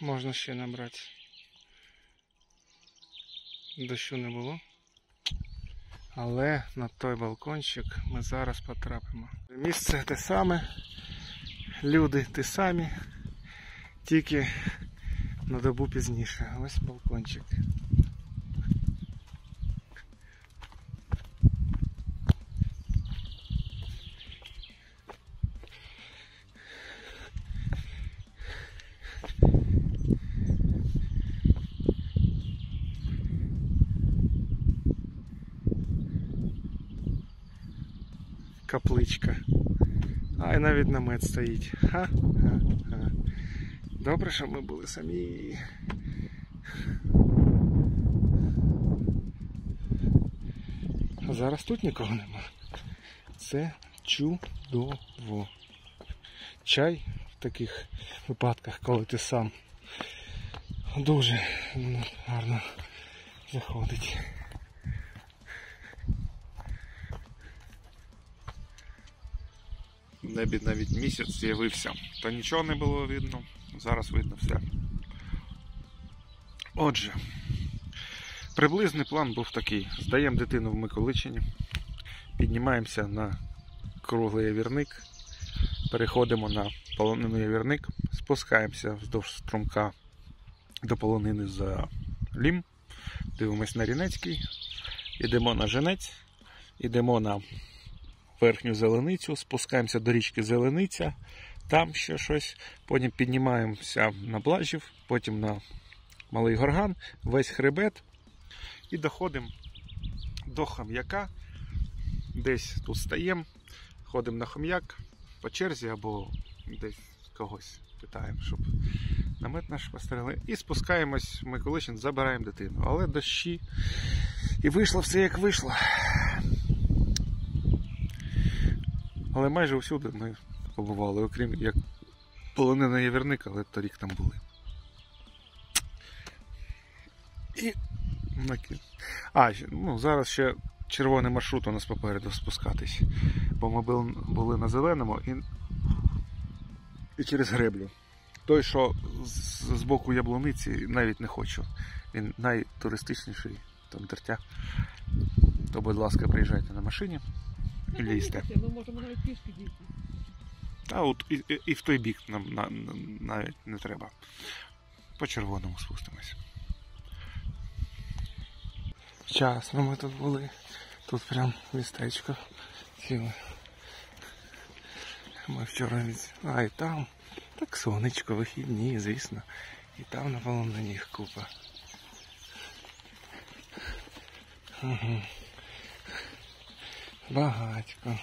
Можна ще набрати. Дощу не було. Але на той балкончик ми зараз потрапимо. Місце те саме, люди ті самі, тільки на добу пізніше. Ось балкончик. Капличка. А і навіть намет стоїть. Ха-ха-ха. Добре, що ми були самі. Зараз тут нікого нема. Це чудово. Чай в таких випадках, коли ти сам дуже гарно заходить. В небі навіть місяць з'явився, та нічого не було видно. Зараз видно все. Отже, приблизний план був такий: здаємо дитину в Миколичині, піднімаємося на круглий явірник, переходимо на полонину явірник, спускаємося вздовж струмка до полонини за лім, дивимось на Рінецький, йдемо на Женець, йдемо на верхню зеленицю, спускаємося до річки Зелениця, там ще щось, потім піднімаємося на Блажів, потім на Малий Горган, весь хребет і доходимо до Хам'яка. Десь тут стаємо, ходимо на Хам'як по черзі або десь когось питаємо, щоб намет наш постріли. І спускаємось в Миколичин, забираємо дитину. Але дощі. І вийшло все як вийшло. Але майже всюди ми побували, окрім як полонина Єверник, але торік там були. І на А, ну, зараз ще червоний маршрут у нас попереду спускатись. Бо ми були на зеленому і, і через греблю. Той, що з боку яблуниці, навіть не хочу. Він найтуристичніший, там тертя. То, будь ласка, приїжджайте на машині. Поїдете, Ми можемо навіть пішки дійти. А от і, і, і в той бік нам на, на- навіть не треба. По червоному спустимось. Вчасно ми тут були. Тут прям містечко ціле. Ми вчора від... А і там. Так сонечко, вихідні, звісно. І там на їх купа. Угу. Багатько.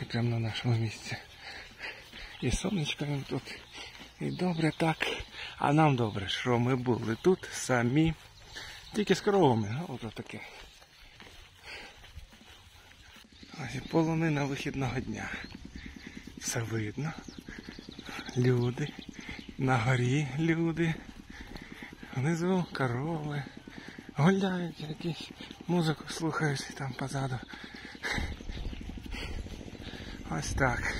І прямо на нашому місці. І сонечко він тут. І добре так. А нам добре, що ми були тут самі. Тільки з коровами, а таке. Ось і полонина вихідного дня. Все видно. Люди. На горі люди. Внизу корови. Гуляють якісь. Музику слухають там позаду. Ось так.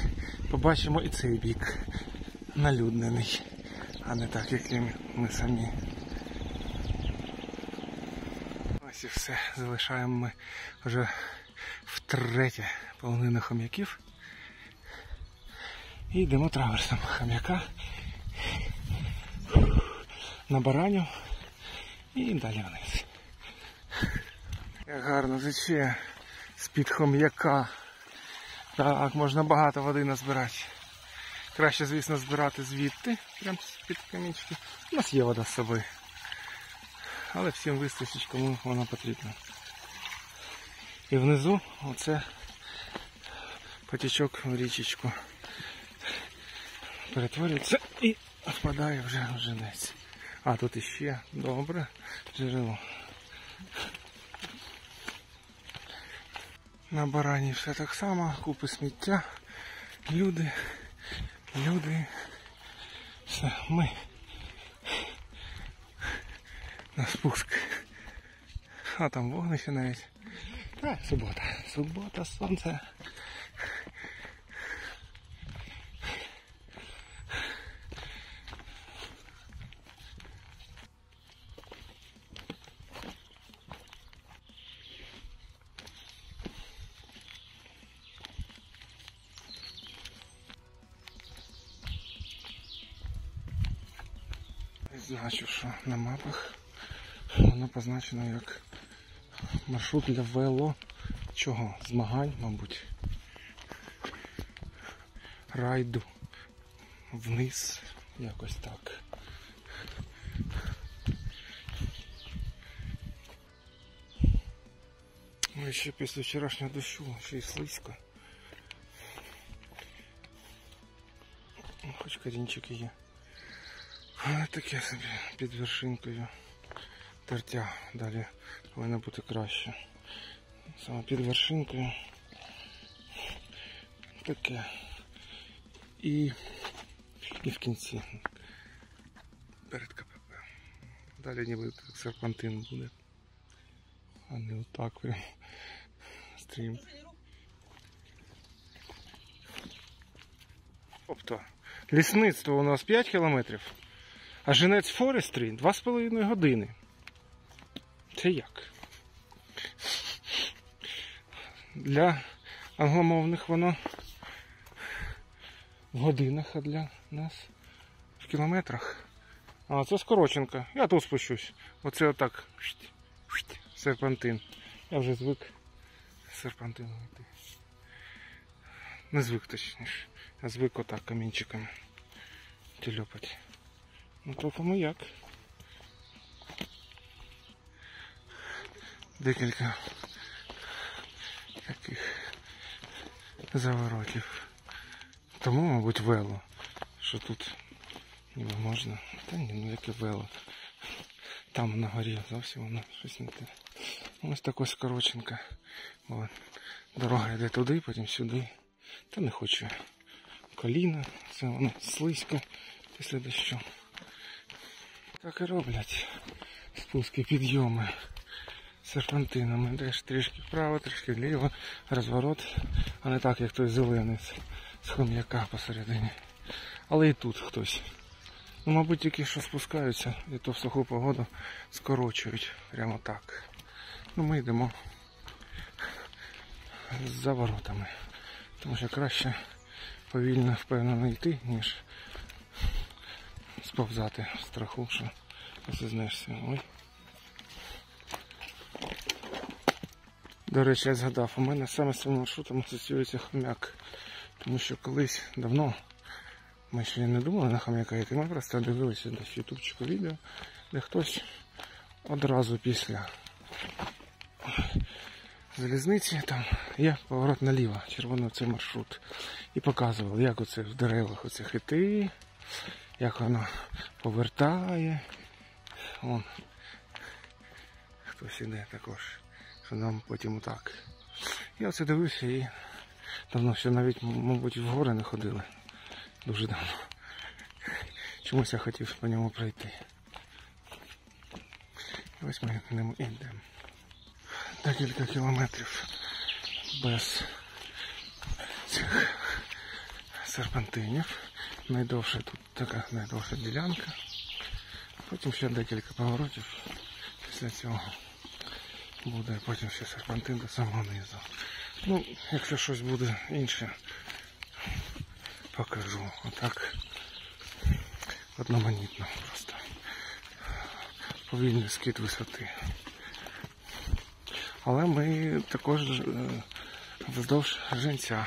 Побачимо і цей бік. Налюднений. А не так, як ми самі. Ось і все. Залишаємо ми вже втретє полонину хом'яків. І йдемо траверсом хом'яка на бараню і далі вниз. Як гарно тече з-під хом'яка. Так, можна багато води назбирати. Краще, звісно, збирати звідти, прямо з-під камінчиків. У нас є вода з собою. Але всім вистачить, кому вона потрібна. І внизу оце потічок в річечку перетворюється і впадає вже в женець. А тут іще добре джерело. На барані все так само, купи сміття, люди, люди. Все, ми на спуск. А там вогнище навіть. А, субота. Субота, сонце. Значу, що на мапах воно позначено як маршрут для вело чого? Змагань, мабуть. Райду вниз, якось так. Ну ще після вчорашнього дощу ще й слизько. Ну, Хоч корінчики є. Але таке собі під вершинкою тертя. Далі повинно бути краще. Саме під вершинкою. Таке. І, і в кінці. Перед КПП. Далі ніби серпантин буде. А не отак прям. Стрім. Тобто, лісництво у нас 5 кілометрів, а Женець Форестрі 2,5 години. Це як? Для англомовних воно в годинах, а для нас в кілометрах. А, це скороченка. Я тут спущусь. Оце отак. Серпантин. Я вже звик серпантином йти. Не звик точніше. Я звик отак камінчиками тільопать. Ну то кому як. Декілька таких заворотів. Тому, мабуть, вело, що тут ніби можна. Та ні, ну яке вело. Там на горі зовсім воно щось не те. Ось так ось. От. Дорога йде туди, потім сюди. Та не хочу. Коліна, це воно слизько після дощу. Так і роблять спуски, підйоми. серпантином. Йдеш трішки вправо, трішки вліво, розворот, а не так, як той зелений з хом'яка посередині. Але і тут хтось. Ну, мабуть, тільки що спускаються, і то в суху погоду скорочують прямо так. Ну, ми йдемо за воротами. Тому що краще повільно впевнено йти, ніж сповзати в страху, що зізнешся. Ой. До речі, я згадав, у мене саме з цим маршрутом асоціюється хомяк. Тому що колись давно ми ще не думали на хомяка йти, ми просто дивилися десь ютубчику відео, де хтось одразу після залізниці там є поворот наліво, червоний цей маршрут. І показував, як оце в деревах оце іти, як воно повертає. Вон. Хтось іде також, що нам потім отак. Я оце дивився і давно ще навіть, мабуть, в гори не ходили. Дуже давно. Чомусь я хотів по ньому пройти. І ось ми ним йдемо. Декілька кілометрів без цих серпантинів. Найдовша тут така найдовша ділянка. Потім ще декілька поворотів. Після цього буде потім ще серпантин до самого низу. Ну, якщо щось буде інше, покажу. Отак одноманітно просто. Повільний скид висоти. Але ми також е, вздовж женця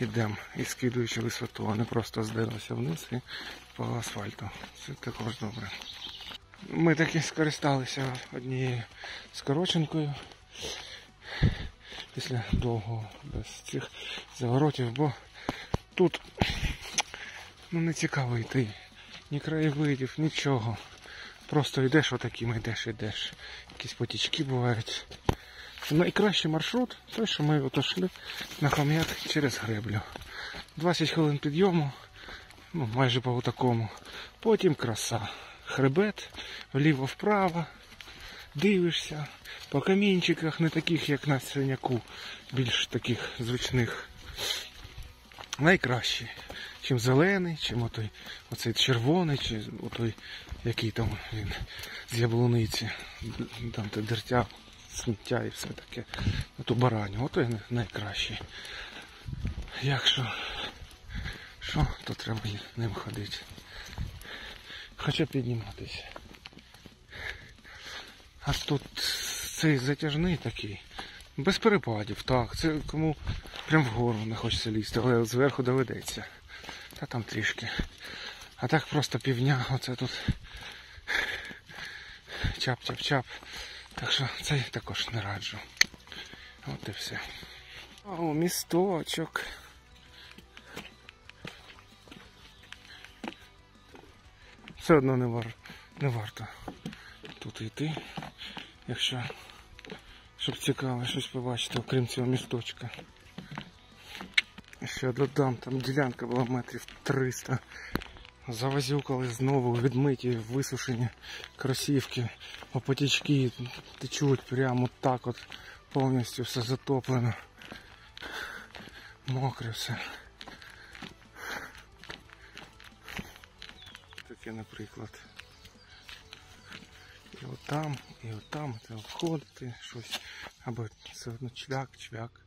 йдемо і скидуючи висоту, а не просто здерлися вниз і по асфальту. Це також добре. Ми таки скористалися однією скороченкою після довгого без цих заворотів, бо тут ну, не цікаво йти. Ні краєвидів, нічого. Просто йдеш отаким, йдеш, йдеш. Якісь потічки бувають. Найкращий маршрут той, що ми отошли на хом'ят через греблю. 20 хвилин підйому, ну майже по такому. Потім краса. Хребет, вліво-вправо, дивишся по камінчиках, не таких, як на синяку, більш таких звичних. Найкращий. Чим зелений, чим отой, оцей червоний, чи отой, який там він з яблуниці, там де дертя, сміття і все таке. Оту бараню, отой най- найкращий. Якщо що, то треба ним ходити. Хоча підніматися. А тут цей затяжний такий. Без перепадів, так. Це кому прям вгору не хочеться лізти, але зверху доведеться. Та там трішки. А так просто півдня, оце тут чап-чап-чап. Так що цей також не раджу. От і все. О, місточок. Все одно не, вар... не варто тут йти, якщо щоб цікаво щось побачити, окрім цього місточка. Ще додам, там ділянка була метрів 300. Завозюкали знову відмиті, висушені кросівки, по потічки течуть прямо так от повністю все затоплено. Мокре все. Таке, наприклад. І отам, і отам, треба входити щось. Або все одно чвяк, чвяк.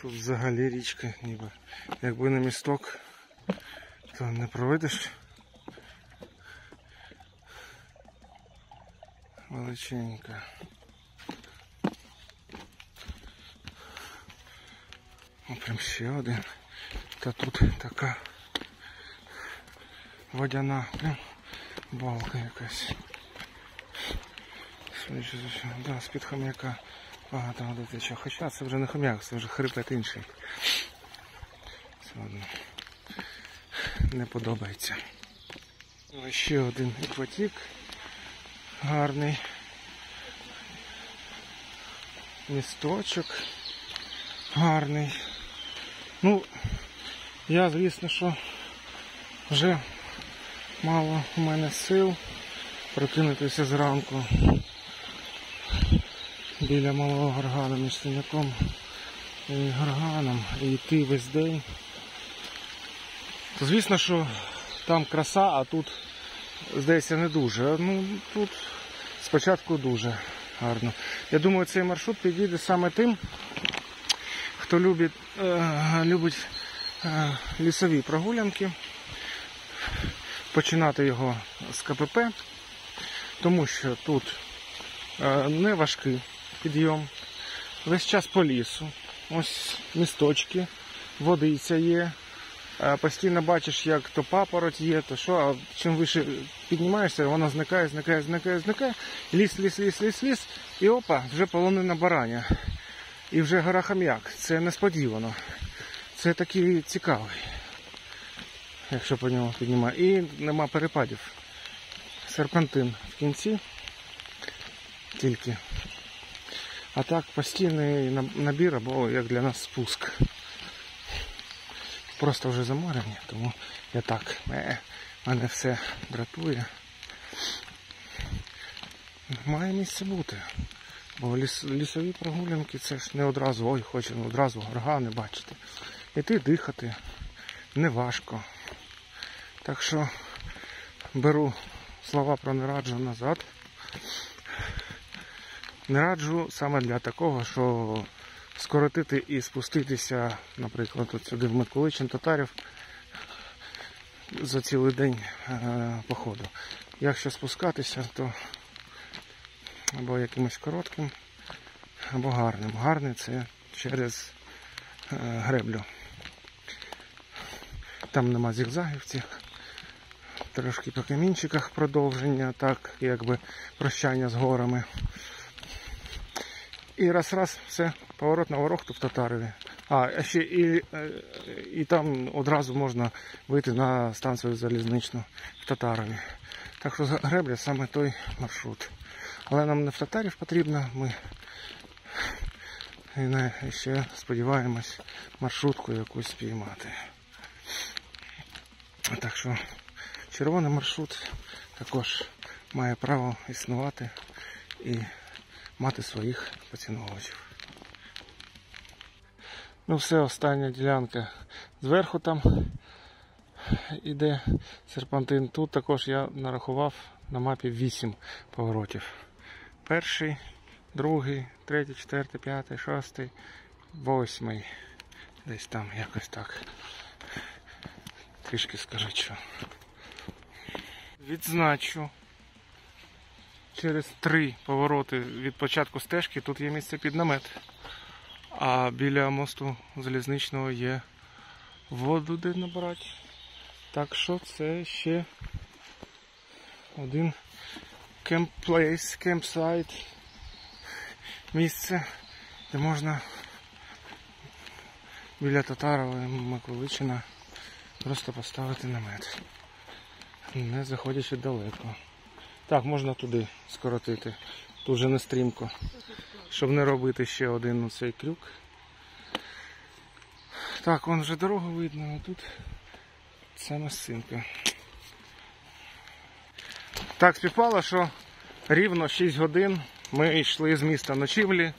Тут взагалі річка ніби. Якби на місток, то не проведеш. Величенька. О, прям ще один. Та тут така водяна прям балка якась. За що, да, з-під хом'яка багато води тече. Хоча це вже не хом'як, це вже хребет інший. Все одно не подобається. Ще один екватік гарний. Місточок гарний. Ну, я, звісно, що вже мало у мене сил прокинутися зранку. біля малого горгану між синяком і горганом і йти весь день. Звісно, що там краса, а тут, здається, не дуже. Ну, тут спочатку дуже гарно. Я думаю, цей маршрут підійде саме тим, хто любить, е, любить е, лісові прогулянки. Починати його з КПП, тому що тут е, не важкий підйом, весь час по лісу. Ось місточки, водиця є. Постійно бачиш, як то папороть є, то що, а чим вище піднімаєшся, вона зникає, зникає, зникає, зникає. Ліс, ліс, ліс, ліс, ліс. І опа, вже полонина бараня. І вже гора хам'як. Це несподівано. Це такий цікавий, якщо по ньому піднімає. І нема перепадів. Серпантин в кінці тільки. А так постійний набір або як для нас спуск. Просто вже заморені, тому я так. Е, мене все дратує. Має місце бути. Бо ліс, лісові прогулянки це ж не одразу, ой, хочемо одразу горгани бачити. Іти дихати не важко. Так що беру слова про не раджу назад. Не раджу саме для такого, що скоротити і спуститися, наприклад, от сюди в Миколичин Татарів за цілий день е, походу. Якщо спускатися, то або якимось коротким, або гарним. Гарний це через е, греблю. Там нема зігзагів цих. Трошки по камінчиках продовження, так, якби прощання з горами. І раз-раз все, поворот на ворохту в Татарові. А, ще і, е, і там одразу можна вийти на станцію залізничну в Татарові. Так що гребля саме той маршрут. Але нам не в Татарів потрібно, ми і ще сподіваємось маршрутку якусь спіймати. Так що червоний маршрут також має право існувати і мати своїх поціновувачів. Ну все, остання ділянка зверху там іде серпантин. Тут також я нарахував на мапі 8 поворотів. Перший, другий, третій, четвертий, п'ятий, шостий, восьмий. Десь там якось так. Трішки скажіть що. Відзначу. Через три повороти від початку стежки тут є місце під намет. А біля мосту залізничного є воду, де набирати. Так що це ще один camp place, campsite. Місце, де можна біля Татарова і Миколичина просто поставити намет. Не заходячи далеко. Так, можна туди скоротити. Тут вже не стрімко. Щоб не робити ще один цей крюк. Так, вон вже дорогу видно, а тут це масинка. Так співпало, що рівно 6 годин ми йшли з міста ночівлі.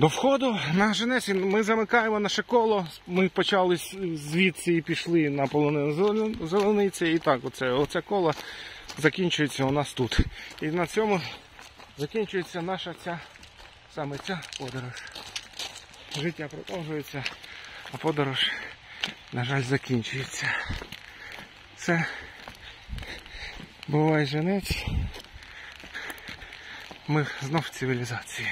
До входу на Женесі ми замикаємо наше коло. Ми почали звідси і пішли на полонину зелен- зелениці. І так, оце, оце коло закінчується у нас тут. І на цьому закінчується наша ця саме ця подорож. Життя продовжується, а подорож, на жаль, закінчується. Це буває женець. Ми знов в цивілізації.